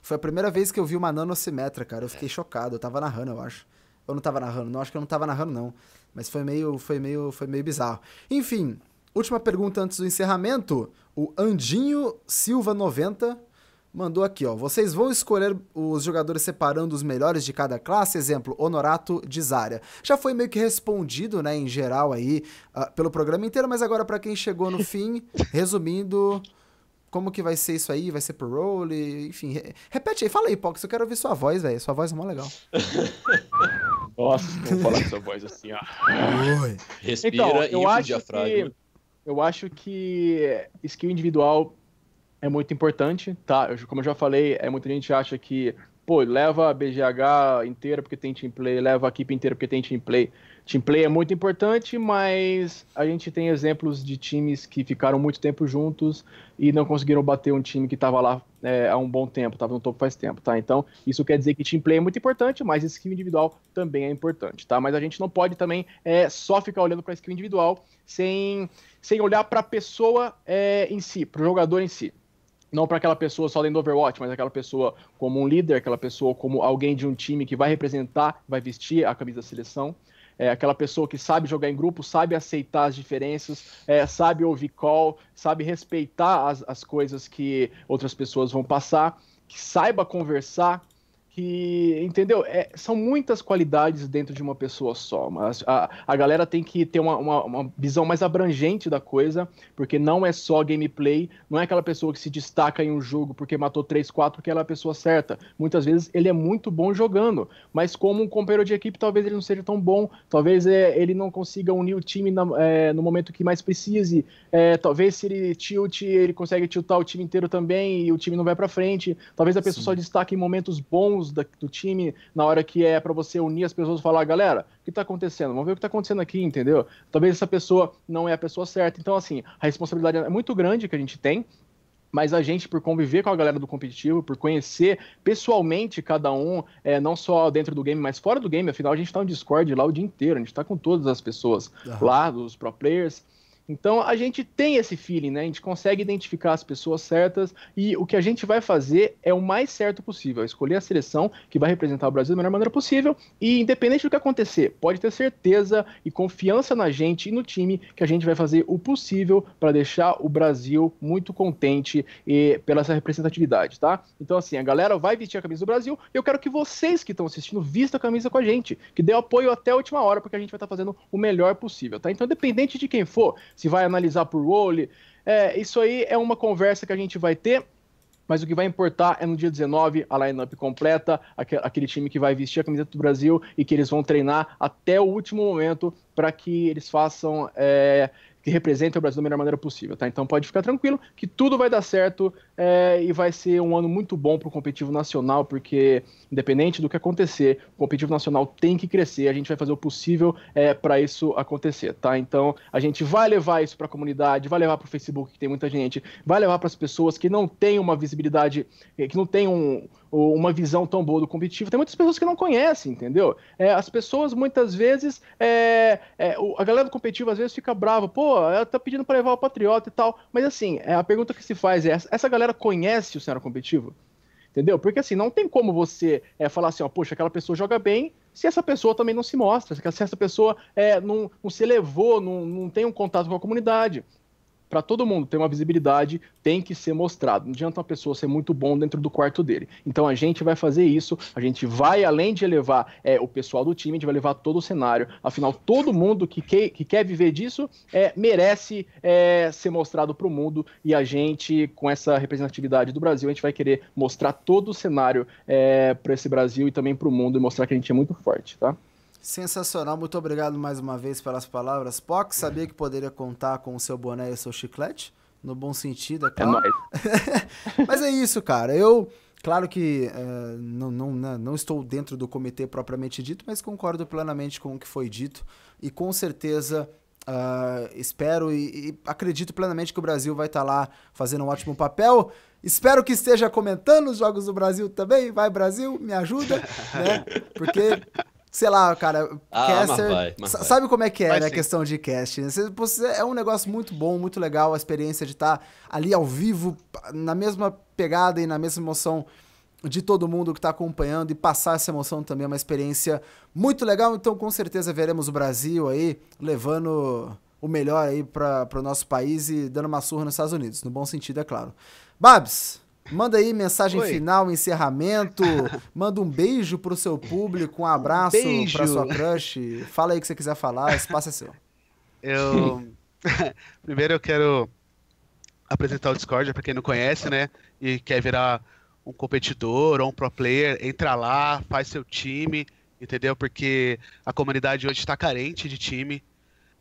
Foi a primeira vez que eu vi uma Nano Symmetra, cara, eu fiquei chocado, eu tava narrando, eu acho. Eu não tava narrando, não, acho que eu não tava narrando, não. Mas foi meio, foi meio, foi meio bizarro. Enfim, última pergunta antes do encerramento. O Andinho Silva 90 mandou aqui, ó. Vocês vão escolher os jogadores separando os melhores de cada classe, exemplo, Honorato de Zarya. Já foi meio que respondido, né, em geral aí, uh, pelo programa inteiro, mas agora para quem chegou no fim, resumindo, como que vai ser isso aí? Vai ser por role? Enfim, re repete aí, fala aí, Pox, eu quero ouvir sua voz, velho. Sua voz é mó legal. Nossa, vou falar com sua voz assim, ó. Respira então, eu acho diafragma. Que, eu acho que skill individual é muito importante, tá? Como eu já falei, é, muita gente acha que, pô, leva a BGH inteira porque tem team play, leva a equipe inteira porque tem team play. Team play é muito importante, mas a gente tem exemplos de times que ficaram muito tempo juntos e não conseguiram bater um time que estava lá é, há um bom tempo, estava no topo faz tempo, tá? Então, isso quer dizer que team play é muito importante, mas skill individual também é importante, tá? Mas a gente não pode também é, só ficar olhando para skill individual sem, sem olhar para a pessoa é, em si, para o jogador em si não para aquela pessoa só dentro do Overwatch, mas aquela pessoa como um líder, aquela pessoa como alguém de um time que vai representar, vai vestir a camisa da seleção. É aquela pessoa que sabe jogar em grupo, sabe aceitar as diferenças, é, sabe ouvir call, sabe respeitar as, as coisas que outras pessoas vão passar, que saiba conversar, que, entendeu? É, são muitas qualidades dentro de uma pessoa só. Mas a, a galera tem que ter uma, uma, uma, visão mais abrangente da coisa, porque não é só gameplay, não é aquela pessoa que se destaca em um jogo porque matou 3, 4, porque ela é a pessoa certa. Muitas vezes ele é muito bom jogando, mas como um companheiro de equipe, talvez ele não seja tão bom, talvez é, ele não consiga unir o time na, é, no momento que mais precise, é, talvez se ele tilt, ele consegue tiltar o time inteiro também e o time não vai para frente, talvez a pessoa Sim. só destaque em momentos bons da, do time na hora que é para você unir as pessoas e falar, galera, o que está acontecendo? Vamos ver o que está acontecendo aqui, entendeu? Talvez essa pessoa não é a pessoa certa. Então, assim, a responsabilidade é muito grande que a gente tem, mas a gente, por conviver com a galera do competitivo, por conhecer pessoalmente cada um, é, não só dentro do game, mas fora do game, afinal a gente está no Discord lá o dia inteiro, a gente está com todas as pessoas lá, dos pro players. Então a gente tem esse feeling, né? A gente consegue identificar as pessoas certas e o que a gente vai fazer é o mais certo possível, é escolher a seleção que vai representar o Brasil da melhor maneira possível e independente do que acontecer, pode ter certeza e confiança na gente e no time que a gente vai fazer o possível para deixar o Brasil muito contente e pela essa representatividade, tá? Então assim, a galera vai vestir a camisa do Brasil e eu quero que vocês que estão assistindo vistam a camisa com a gente, que dê apoio até a última hora porque a gente vai estar tá fazendo o melhor possível, tá? Então independente de quem for, se vai analisar por role. É, isso aí é uma conversa que a gente vai ter, mas o que vai importar é no dia 19 a lineup completa, aquele time que vai vestir a camiseta do Brasil e que eles vão treinar até o último momento para que eles façam é, que representem o Brasil da melhor maneira possível, tá? Então pode ficar tranquilo que tudo vai dar certo é, e vai ser um ano muito bom para o competitivo nacional, porque independente do que acontecer, o competitivo nacional tem que crescer, a gente vai fazer o possível é, para isso acontecer, tá? Então a gente vai levar isso para a comunidade, vai levar para o Facebook, que tem muita gente, vai levar para as pessoas que não têm uma visibilidade, que não têm um, uma visão tão boa do competitivo. Tem muitas pessoas que não conhecem, entendeu? É, as pessoas muitas vezes, é, é, a galera do competitivo às vezes fica brava, pô, ela tá pedindo para levar o Patriota e tal. Mas assim, é, a pergunta que se faz é: essa galera conhece o cenário competitivo? Entendeu? Porque assim, não tem como você é, falar assim, ó, poxa, aquela pessoa joga bem, se essa pessoa também não se mostra, se essa pessoa é, não, não se elevou, não, não tem um contato com a comunidade para todo mundo ter uma visibilidade, tem que ser mostrado. Não adianta uma pessoa ser muito bom dentro do quarto dele. Então a gente vai fazer isso, a gente vai, além de levar é, o pessoal do time, a gente vai levar todo o cenário. Afinal, todo mundo que, que, que quer viver disso é, merece é, ser mostrado para o mundo e a gente, com essa representatividade do Brasil, a gente vai querer mostrar todo o cenário é, para esse Brasil e também para o mundo e mostrar que a gente é muito forte, tá? Sensacional, muito obrigado mais uma vez pelas palavras. Poc, sabia que poderia contar com o seu boné e o seu chiclete? No bom sentido, é claro. É nóis. Mas é isso, cara. Eu, claro que é, não, não, né, não estou dentro do comitê propriamente dito, mas concordo plenamente com o que foi dito. E com certeza Uh, espero e, e, acredito plenamente que o Brasil vai estar tá lá fazendo um ótimo papel. Espero que esteja comentando os jogos do Brasil também. Vai, Brasil, me ajuda, né? Porque, sei lá, cara, ah, caster. Mas vai, mas sabe vai. como é que é, né, a questão de casting? É um negócio muito bom, muito legal a experiência de estar tá ali ao vivo, na mesma pegada e na mesma emoção de todo mundo que está acompanhando e passar essa emoção também é uma experiência muito legal. Então, com certeza, veremos o Brasil aí levando o melhor aí para o nosso país e dando uma surra nos Estados Unidos, no bom sentido, é claro. Babs, manda aí mensagem Oi. final, encerramento, manda um beijo pro seu público, um abraço um para sua crush. Fala aí o que você quiser falar, o espaço é seu. Eu primeiro eu quero apresentar o Discord para quem não conhece, né, e quer virar um competidor ou um pro player, entra lá, faz seu time, entendeu? Porque a comunidade hoje está carente de time.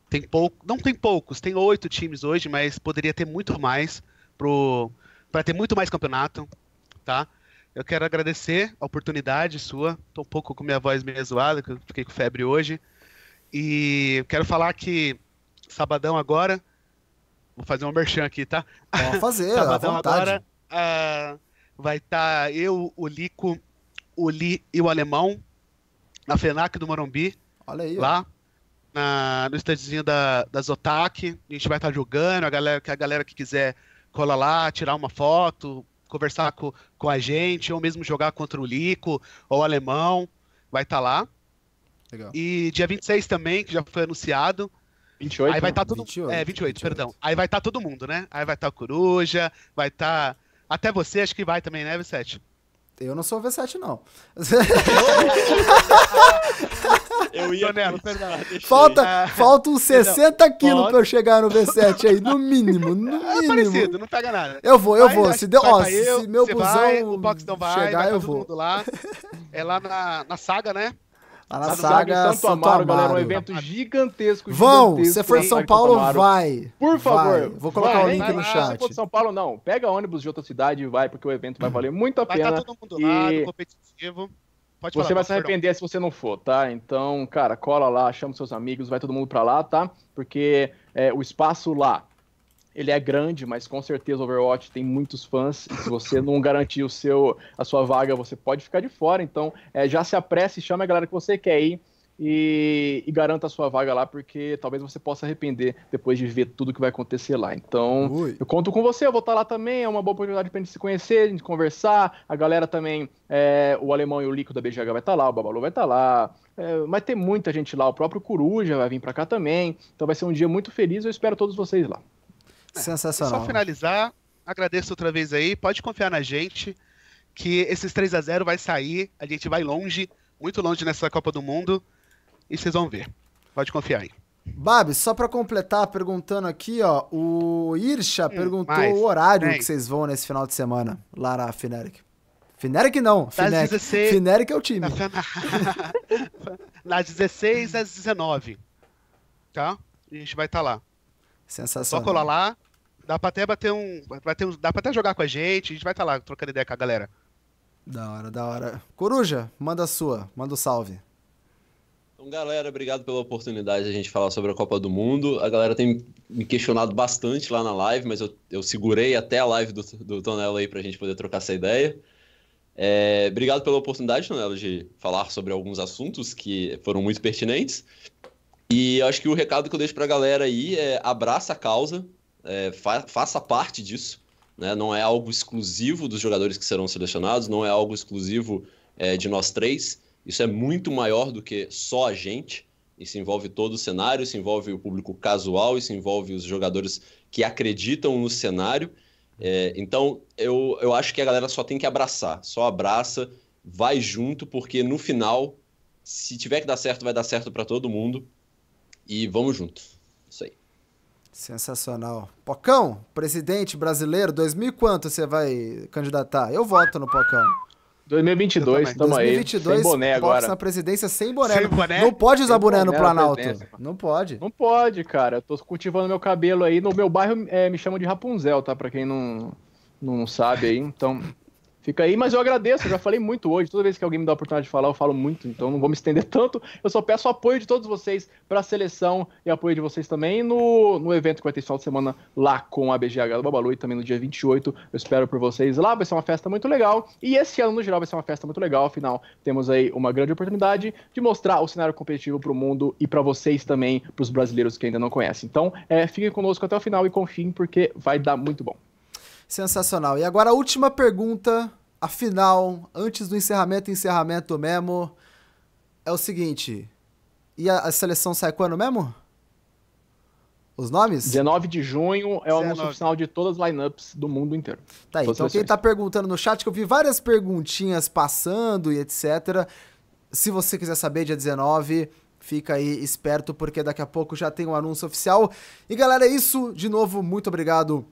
Tem pouco, não tem poucos, tem oito times hoje, mas poderia ter muito mais para ter muito mais campeonato, tá? Eu quero agradecer a oportunidade sua. Tô um pouco com minha voz meio zoada, que eu fiquei com febre hoje. E quero falar que sabadão agora, vou fazer um merchan aqui, tá? Vamos fazer, sabadão agora, uh, vai estar tá eu, o Lico, o Li e o Alemão na FENAC do Morumbi. Olha aí. Lá. Na, no estadinho da, da Zotac. A gente vai estar tá jogando. A galera, que a galera que quiser cola lá, tirar uma foto, conversar com, com a gente, ou mesmo jogar contra o Lico ou o Alemão. Vai estar tá lá. Legal. E dia 26 também, que já foi anunciado. 28? Aí vai estar tá todo 28, É, 28, 28, perdão. Aí vai estar tá todo mundo, né? Aí vai estar tá o Coruja, vai estar tá até você acho que vai também, né, V7? Eu não sou V7, não. eu ia Tonelo, perdão. Falta, ah, falta uns 60 quilos pra eu chegar no V7 aí, no mínimo. No é mínimo. É parecido, não pega nada. Eu vou, eu vai, vou. Se, deu, ó, se, eu, se meu busão vai, o Box não vai, chegar, vai eu vou. lá. É lá na, na saga, né? Lá na saga Santo, Santo Amaro, Amaro, galera, um evento gigantesco. Vão, se for de São Paulo, vai. Por favor. Vai. Vou colocar vai, o link no chat. Se for de São Paulo, não. Pega ônibus de outra cidade e vai, porque o evento vai valer muito a vai pena. Vai estar todo mundo lá, e... no competitivo. Pode você vai se arrepender perdão. se você não for, tá? Então, cara, cola lá, chama seus amigos, vai todo mundo pra lá, tá? Porque é, o espaço lá ele é grande, mas com certeza Overwatch tem muitos fãs. E se você não garantir o seu, a sua vaga, você pode ficar de fora. Então, é, já se apresse, chama a galera que você quer ir e, e, garanta a sua vaga lá, porque talvez você possa arrepender depois de ver tudo que vai acontecer lá. Então, Ui. eu conto com você, eu vou estar lá também, é uma boa oportunidade pra gente se conhecer, a gente conversar. A galera também, é, o Alemão e o Lico da BGH vai estar lá, o Babalu vai estar lá. É, vai ter muita gente lá, o próprio Coruja vai vir para cá também. Então vai ser um dia muito feliz, eu espero todos vocês lá. Sensacional. Só finalizar, agradeço outra vez aí, pode confiar na gente que esses 3 a 0 vai sair, a gente vai longe, muito longe nessa Copa do Mundo e vocês vão ver. Pode confiar aí. Babi, só para completar, perguntando aqui, ó, o Irsha hum, perguntou mais, o horário que vocês vão nesse final de semana lá na Fineric. Fineric não, Fineric. 16... Fineric é o time. Nas 16 às 19. Tá? A gente vai estar tá lá. Sensacional. Só colar lá. Dá pra até bater um. Bater um dá pra até jogar com a gente. A gente vai estar tá lá trocando ideia com a galera. Da hora, da hora. Coruja, manda a sua. Manda o um salve. Então, galera, obrigado pela oportunidade de a gente falar sobre a Copa do Mundo. A galera tem me questionado bastante lá na live, mas eu, eu segurei até a live do, do Tonelo aí pra gente poder trocar essa ideia. É, obrigado pela oportunidade, Tonelo, de falar sobre alguns assuntos que foram muito pertinentes. E acho que o recado que eu deixo pra galera aí é abraça a causa, é, fa faça parte disso. Né? Não é algo exclusivo dos jogadores que serão selecionados, não é algo exclusivo é, de nós três. Isso é muito maior do que só a gente. Isso envolve todo o cenário, isso envolve o público casual, isso envolve os jogadores que acreditam no cenário. É, então, eu, eu acho que a galera só tem que abraçar. Só abraça, vai junto, porque no final, se tiver que dar certo, vai dar certo para todo mundo. E vamos junto. Aí. Sensacional. Pocão, presidente brasileiro, 2000 quanto você vai candidatar? Eu voto no Pocão. 2022, tamo aí. 2022, sem boné agora. na presidência sem boné. Sem boné? Não pode usar boné, boné, no Planalto. Não pode. Não pode, cara. Eu tô cultivando meu cabelo aí. No meu bairro é, me chamam de Rapunzel, tá? Pra quem não, não sabe aí. Então, Fica aí, mas eu agradeço, eu já falei muito hoje. Toda vez que alguém me dá a oportunidade de falar, eu falo muito, então não vou me estender tanto. Eu só peço apoio de todos vocês para a seleção e apoio de vocês também no, no evento que vai ter final de semana lá com a BGH do Babalu e também no dia 28. Eu espero por vocês lá, vai ser uma festa muito legal. E esse ano, no geral, vai ser uma festa muito legal. Afinal, temos aí uma grande oportunidade de mostrar o cenário competitivo para o mundo e para vocês também, para os brasileiros que ainda não conhecem. Então, é, fiquem conosco até o final e confiem, porque vai dar muito bom. Sensacional. E agora a última pergunta, afinal, antes do encerramento, encerramento mesmo, é o seguinte. E a, a seleção sai quando mesmo? Os nomes? 19 de junho é o anúncio oficial de todas as lineups do mundo inteiro. Tá aí, então quem tá perguntando no chat, que eu vi várias perguntinhas passando e etc. Se você quiser saber, dia 19, fica aí esperto, porque daqui a pouco já tem um anúncio oficial. E galera, é isso. De novo, muito obrigado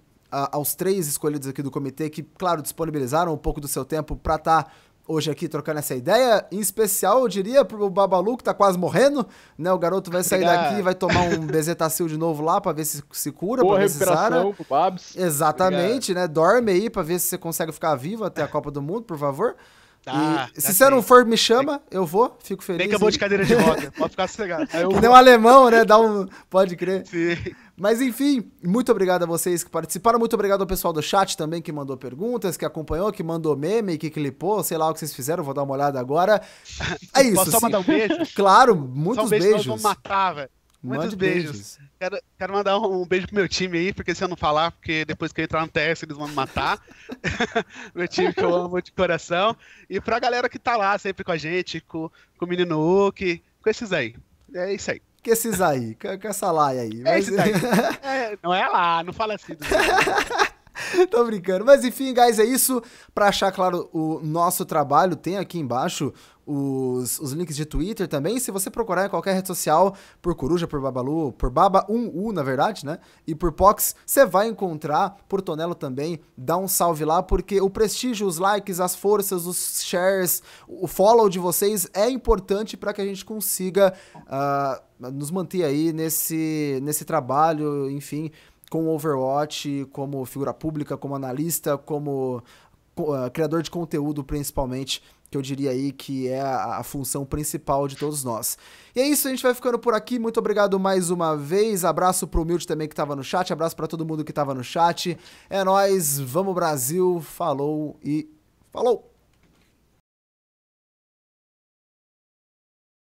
aos três escolhidos aqui do comitê que, claro, disponibilizaram um pouco do seu tempo para estar tá hoje aqui trocando essa ideia. Em especial, eu diria pro Babalu, que tá quase morrendo, né? O garoto vai sair daqui e vai tomar um bezetacil de novo lá para ver se se cura, Boa pra ver se sara. Pro Babs. Exatamente, Obrigado. né? Dorme aí para ver se você consegue ficar vivo até a Copa do Mundo, por favor. Tá, e, se você não for, me chama, eu vou, fico feliz. Nem acabou de cadeira de roda, pode ficar sossegado. Que nem um alemão, né? Dá um. Pode crer. Sim. Mas enfim, muito obrigado a vocês que participaram. Muito obrigado ao pessoal do chat também que mandou perguntas, que acompanhou, que mandou meme, que clipou, sei lá o que vocês fizeram, vou dar uma olhada agora. É isso. Posso só mandar um beijo? Claro, muitos só um beijo, beijos. Vamos matar, velho. Muitos beijos. beijos. Quero, quero mandar um, um, beijo pro meu time aí, porque se eu não falar, porque depois que eu entrar no TS eles vão me matar. meu time que eu amo de coração. E pra galera que tá lá sempre com a gente, com, com o menino Hulk, com esses aí. É isso aí que esses aí, com essa laia aí. É Mas... é, não é lá, não fala assim. Tô brincando. Mas enfim, guys, é isso. Pra achar, claro, o nosso trabalho, tem aqui embaixo os, os links de Twitter também. Se você procurar em qualquer rede social, por Coruja, por Babalu, por Baba1U, na verdade, né? E por Pox, você vai encontrar. Por Tonelo também. Dá um salve lá, porque o prestígio, os likes, as forças, os shares, o follow de vocês é importante para que a gente consiga uh, nos manter aí nesse, nesse trabalho, enfim com Overwatch como figura pública, como analista, como uh, criador de conteúdo principalmente, que eu diria aí que é a, a, função principal de todos nós. E é isso, a gente vai ficando por aqui. Muito obrigado mais uma vez. Abraço pro Humilde também que tava no chat, abraço para todo mundo que tava no chat. É nós, vamos Brasil. Falou e falou.